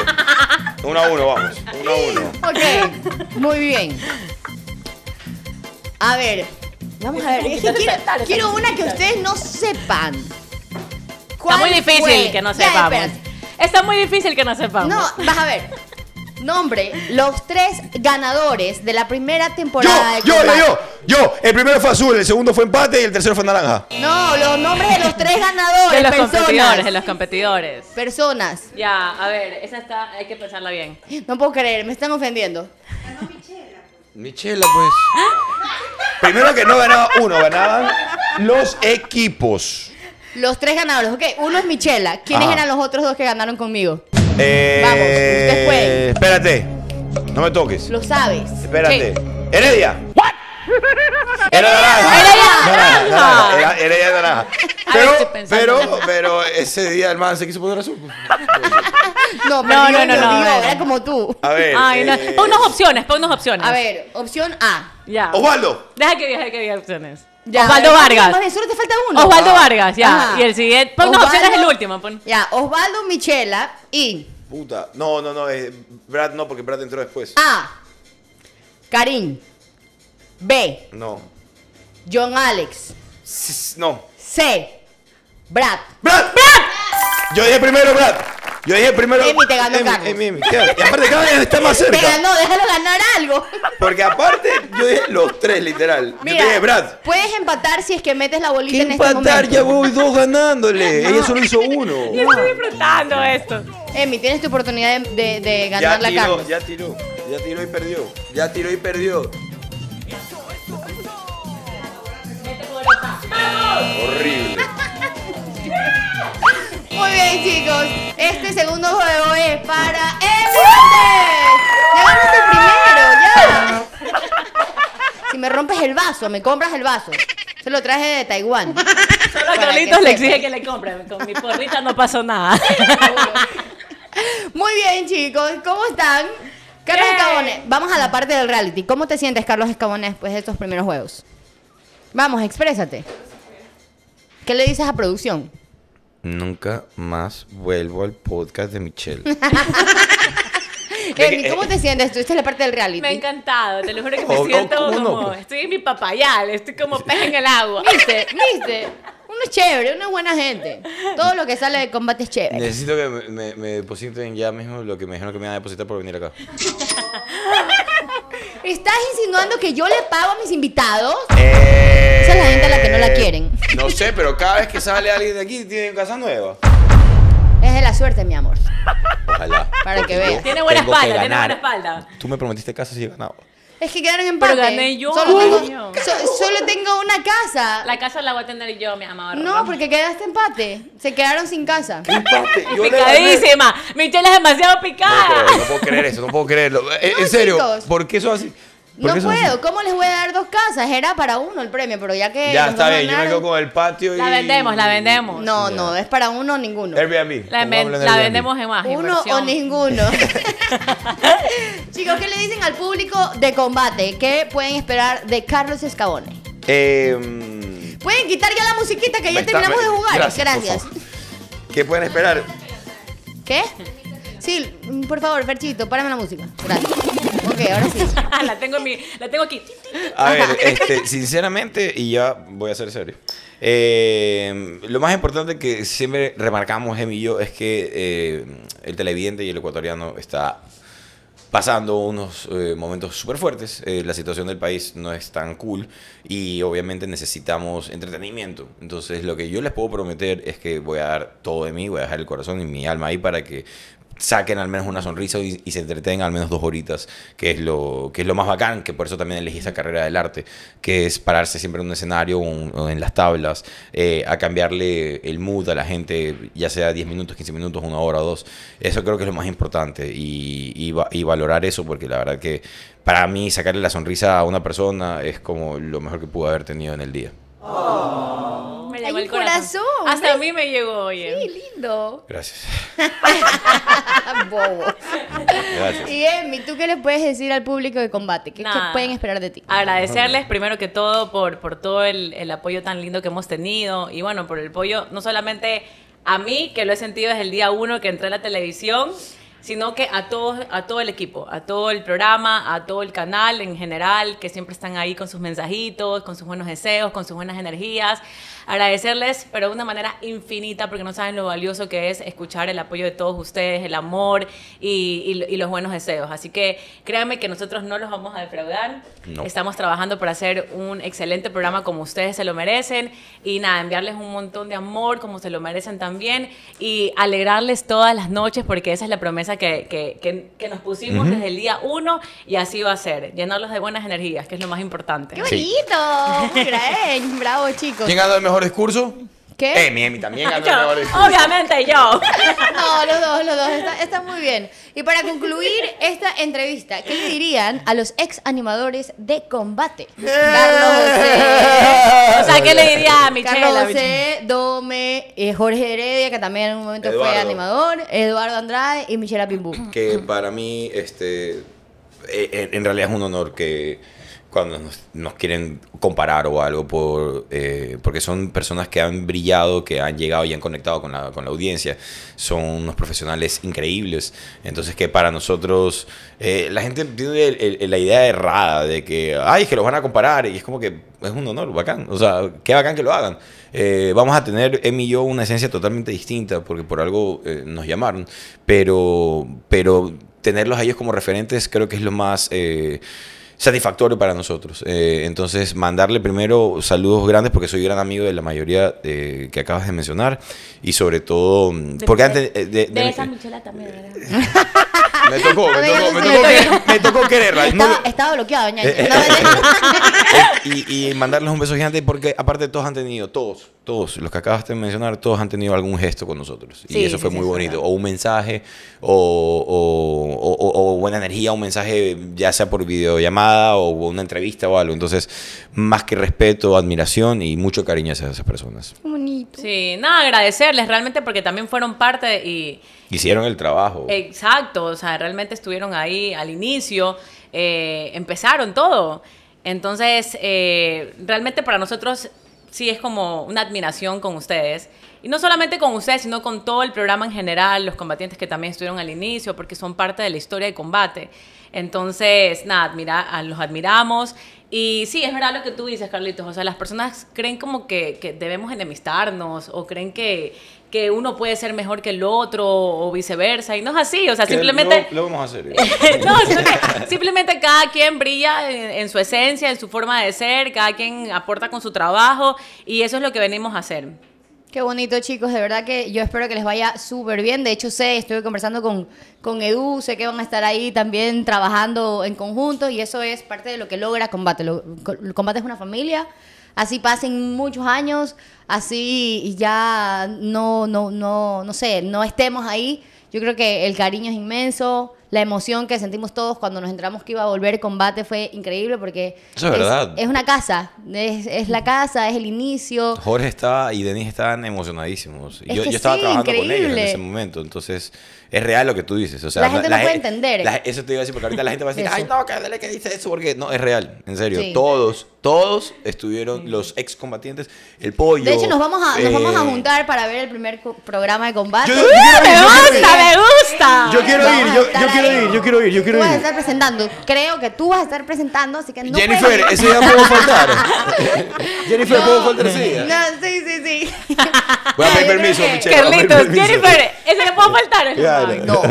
Uno a uno, vamos. Uno a uno. Ok, muy bien. A ver, vamos a ver. Es que quiero, quiero una que ustedes no sepan. Está ¿Cuál muy difícil fue? que no Ya, sepamos. espérate. Está muy difícil que no sepamos. No, vas a ver. Nombre los tres ganadores de la primera Yo, temporada de yo, yo, yo, yo. El primero fue azul, el segundo fue empate y el tercero fue naranja. No, los nombres de los tres ganadores. de los personas. competidores, de los competidores. Personas. Ya, a ver, esa está, hay que pensarla bien. No puedo creer, me están ofendiendo. Michela, pues. Primero que no ganaba uno, ganaban los equipos. Los tres ganadores, ok. Uno es Michela. ¿Quiénes Ajá. eran los otros dos que ganaron conmigo? Eh, Vamos, usted puede. Espérate. No me toques. Lo sabes. Espérate. Heredia. Era naranja. Heredia naranja. Era, Heredia naranja. Pero, pero, pero ese día el man se quiso poner azul. No, No, perdió no, no, no. Era como tú. A ver. Ay, no. eh, Pon unas opciones, pon unas opciones. A ver, opción A. Ya. Osvaldo. Deja que diga, deja que diga opciones. Ya, Osvaldo Vargas. más bien, solo te falta uno. Osvaldo Ah. Vargas, ya. Ajá. Y el siguiente. Pon unas Osvaldo- opciones el último. Pon. Ya, Osvaldo, Michela y Puta. No, no, no. eh, Brad no, porque Brad entró después. A. Karim. B. No. John Alex. S- s- No. C. Brad. ¡Brad! ¡Brad! Yo dije primero, Brad. Yo dije primero. Emi, te ganó Emi. Emi, Emi. Y aparte, cada vez está más Te cerca. ganó, déjalo ganar algo. Porque aparte, yo dije los tres, literal. yo te dije, Brad. puedes empatar si es que metes la bolita ¿Qué en este empatar? momento. Ya voy dos ganándole. Ella solo hizo uno. Yo estoy disfrutando esto. Emi, tienes tu oportunidad de, de, de Ya ganarle a tiró, Carlos. ya tiró. Ya tiró y perdió. Ya tiró y perdió. Horrible. Muy bien, chicos. Este segundo juego es para ¡Empate! Ya ganaste el primero, ya. Si me rompes el vaso, me compras el vaso. Se lo traje de Taiwán. Solo a Carlitos le exige que le compren. Con mi porrita no pasó nada. Muy bien, chicos. ¿Cómo están? Carlos Bien. Escabones, vamos a la parte del reality. ¿Cómo te sientes, Carlos Escabones, después de estos primeros juegos? Vamos, exprésate. ¿Qué le dices a producción? Nunca más vuelvo al podcast de Michelle. Emi, ¿cómo te sientes tú? Esta es la parte del reality. Me ha encantado, te lo juro que me Oh, no, siento ¿cómo no? como. Estoy en mi papayal, estoy como pez en el agua. ¿Viste? ¿Viste? Uno es chévere, uno es buena gente. Todo lo que sale de combate es chévere. Necesito que me, me- me depositen ya mismo lo que me dijeron que me iban a depositar por venir acá. ¿Estás insinuando que yo le pago a mis invitados? Eh, Esa es la gente a la que no la quieren. No sé, pero cada vez que sale alguien de aquí tiene casa nueva. Es de la suerte, mi amor. Ojalá. Para que veas. Tiene buena tengo que espalda, tiene ganar. buena espalda. Tú me prometiste casa si he ganado. Es que quedaron en empate. Pero gané yo. Solo tengo, so- solo tengo una casa. La casa la voy a tener yo, mi amor. No, porque quedaste empate. Se quedaron sin casa. ¿Qué empate? Yo. Picadísima. Michelle es demasiado No, picada. creo, no puedo creer eso, no puedo creerlo. No, en serio, chicos. ¿por qué eso así? ¿Por No son puedo. ¿Cómo les voy a dar dos casas? Era para uno el premio, pero ya que. Ya está bien, yo me ganaron- quedo con el patio y. La vendemos, la vendemos. No, no, es para uno o ninguno. Airbnb. La, ven- la Airbnb. vendemos en más. Uno inversión. o ninguno. Chicos, ¿qué le dicen al público de combate? ¿Qué pueden esperar de Carlos Escabone? Eh, mm, Pueden quitar ya la musiquita que ya está- terminamos me- de jugar. Gracias. ¿Qué pueden esperar? ¿Qué? Sí, por favor, Ferchito, párame la música. Gracias. Ok, ahora sí. la tengo en mi, la tengo aquí. A ver, este, sinceramente, y ya voy a ser serio. eh, lo más importante que siempre remarcamos, Em y yo, es que eh, el televidente y el ecuatoriano está pasando unos eh, momentos súper fuertes. Eh, la situación del país no es tan cool y obviamente necesitamos entretenimiento. Entonces lo que yo les puedo prometer es que voy a dar todo de mí, voy a dejar el corazón y mi alma ahí para que saquen al menos una sonrisa y, se entretengan al menos dos horitas, que es, lo, que es lo más bacán, que por eso también elegí esa carrera del arte, que es pararse siempre en un escenario o, en las tablas, eh, a cambiarle el mood a la gente, ya sea 10 minutos, 15 minutos, una hora o dos. Eso creo que es lo más importante y, y valorar eso, porque la verdad que para mí sacarle la sonrisa a una persona es como lo mejor que pude haber tenido en el día. Me Ay, llegó el corazón. corazón, Hasta ¿ves? a mí me llegó, oye. Sí, lindo. Gracias. Bobo. Gracias. Y Emi, ¿tú qué le puedes decir al público de combate? ¿Qué, qué pueden esperar de ti? Agradecerles primero que todo por, por todo el, el apoyo tan lindo que hemos tenido y bueno, por el apoyo no solamente a mí, que lo he sentido desde el día uno que entré a la televisión, sino que a todos, a todo el equipo, a todo el programa, a todo el canal en general, que siempre están ahí con sus mensajitos, con sus buenos deseos, con sus buenas energías. Agradecerles, pero de una manera infinita, porque no saben lo valioso que es escuchar el apoyo de todos ustedes, el amor y, y- y los buenos deseos. Así que créanme que nosotros no los vamos a defraudar. No. Estamos trabajando por hacer un excelente programa como ustedes se lo merecen y nada, enviarles un montón de amor como se lo merecen también y alegrarles todas las noches porque esa es la promesa que, que- que- que nos pusimos desde el día uno y así va a ser, llenarlos de buenas energías, que es lo más importante. ¡Qué Sí. bonito! Muy bien, bravo, chicos. ¿Quién ha dado el mejor discurso? ¿Qué? Emi, Emi también Yo, el mejor discurso. obviamente yo. No, los dos, los dos, está, está muy bien. Y para concluir esta entrevista, ¿qué le dirían a los ex animadores de combate? Carlos José, O sea, ¿qué le diría a Michelle? Carlos José, Dome, eh, Jorge Heredia, que también en un momento fue animador, Eduardo Andrade y Michelle Pimbu. que para mí este eh, en en realidad es un honor que cuando nos, nos quieren comparar o algo por eh, porque son personas que han brillado que han llegado y han conectado con la, con la audiencia. Son unos profesionales increíbles. Entonces que para nosotros eh, la gente tiene el- el- la idea errada de que ay que los van a comparar y es como que es un honor bacán. O sea qué bacán que lo hagan. Eh, vamos a tener Emi y yo una esencia totalmente distinta porque por algo eh, nos llamaron, pero, pero tenerlos a ellos como referentes creo que es lo más eh, satisfactorio para nosotros. Eh, entonces, mandarle primero saludos grandes porque soy gran amigo de la mayoría eh, que acabas de mencionar y sobre todo mm, porque antes eh, de, De de- esa Michela también. ¿verdad? me tocó, me tocó, me tocó, querer- me tocó quererla. Estaba, estaba bloqueado, No, y, y mandarles un beso gigante porque aparte todos han tenido, todos, todos, los que acabaste de mencionar, todos han tenido algún gesto con nosotros. Sí, y eso sí, fue sí, muy bonito. O un mensaje, o, o- o- o- o buena energía, un mensaje ya sea por videollamada o una entrevista o algo. Entonces, más que respeto, admiración y mucho cariño hacia esas personas. Bonito. Sí, nada, agradecerles realmente porque también fueron parte y... Hicieron el trabajo. Exacto, o sea, realmente estuvieron ahí al inicio, eh, empezaron todo. Entonces, eh, realmente para nosotros sí es como una admiración con ustedes. Y no solamente con ustedes, sino con todo el programa en general, los combatientes que también estuvieron al inicio, porque son parte de la historia de combate. Entonces, nada, admira, los admiramos. Y sí, es verdad lo que tú dices, Carlitos. O sea, las personas creen como que, que debemos enemistarnos o creen que, que uno puede ser mejor que el otro o viceversa. Y no es así. O sea, Que simplemente... Lo, lo vamos a hacer. no, sino que simplemente cada quien brilla en, en su esencia, en su forma de ser, cada quien aporta con su trabajo y eso es lo que venimos a hacer. Qué bonito, chicos. De verdad que yo espero que les vaya súper bien. De hecho, sé, estuve conversando con, con Edu, sé que van a estar ahí también trabajando en conjunto y eso es parte de lo que logra Combate. Lo- co- Combate es una familia. Así pasen muchos años, así ya no, no, no, no sé, no estemos ahí. Yo creo que el cariño es inmenso, la emoción que sentimos todos cuando nos enteramos que iba a volver combate fue increíble porque Eso es verdad. es una casa, es, es la casa, es el inicio. Jorge estaba y Denis estaban emocionadísimos. Es yo, yo estaba sí, trabajando con ellos en ese momento. Entonces, es real lo que tú dices. O sea, La gente no puede gen- entender. la- eso te iba a decir, porque ahorita la gente va a decir, ay, no, que que dice eso, porque no, es real. En serio, Sí. todos, todos estuvieron, los excombatientes, el pollo. De hecho, nos vamos a, nos vamos a eh, juntar para ver el primer programa de combate. Yo- ir, ¡Me ir. gusta, me gusta! Yo quiero ir, yo, quiero ir, yo quiero ir, yo quiero Tú vas a ir. estar presentando. Creo que tú vas a estar presentando, así que no Jennifer, puedes- ese día puedo faltar. Jennifer, ¿puedo faltar ese día? No, sí, sí, sí. Voy a pedir permiso, que- Michelle. Carlitos, permiso. Jennifer, ¿ese le puedo faltar? Ya. no.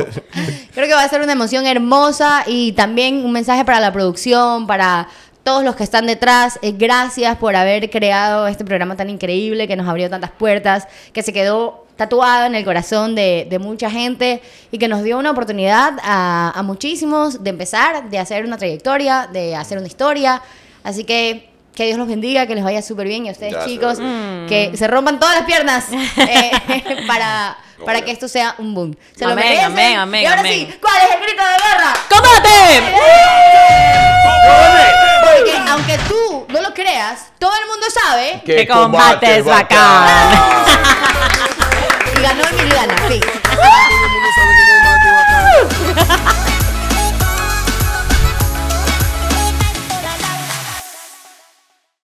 Creo que va a ser una emoción hermosa y también un mensaje para la producción, para todos los que están detrás. Eh, gracias por haber creado este programa tan increíble que nos abrió tantas puertas, que se quedó tatuado en el corazón de, mucha gente y que nos dio una oportunidad a muchísimos de empezar, de hacer una trayectoria, de hacer una historia. Así que que Dios los bendiga, que les vaya súper bien y a ustedes chicos, que se rompan todas las piernas eh, para, para que esto sea un boom. Se lo Amén, merecen. amén, amén, Y ahora amén. sí, ¿cuál es el grito de guerra? ¡Combate! Porque aunque tú no lo creas, todo el mundo sabe ¡Que combate es bacán! y ganó el Miliana, sí.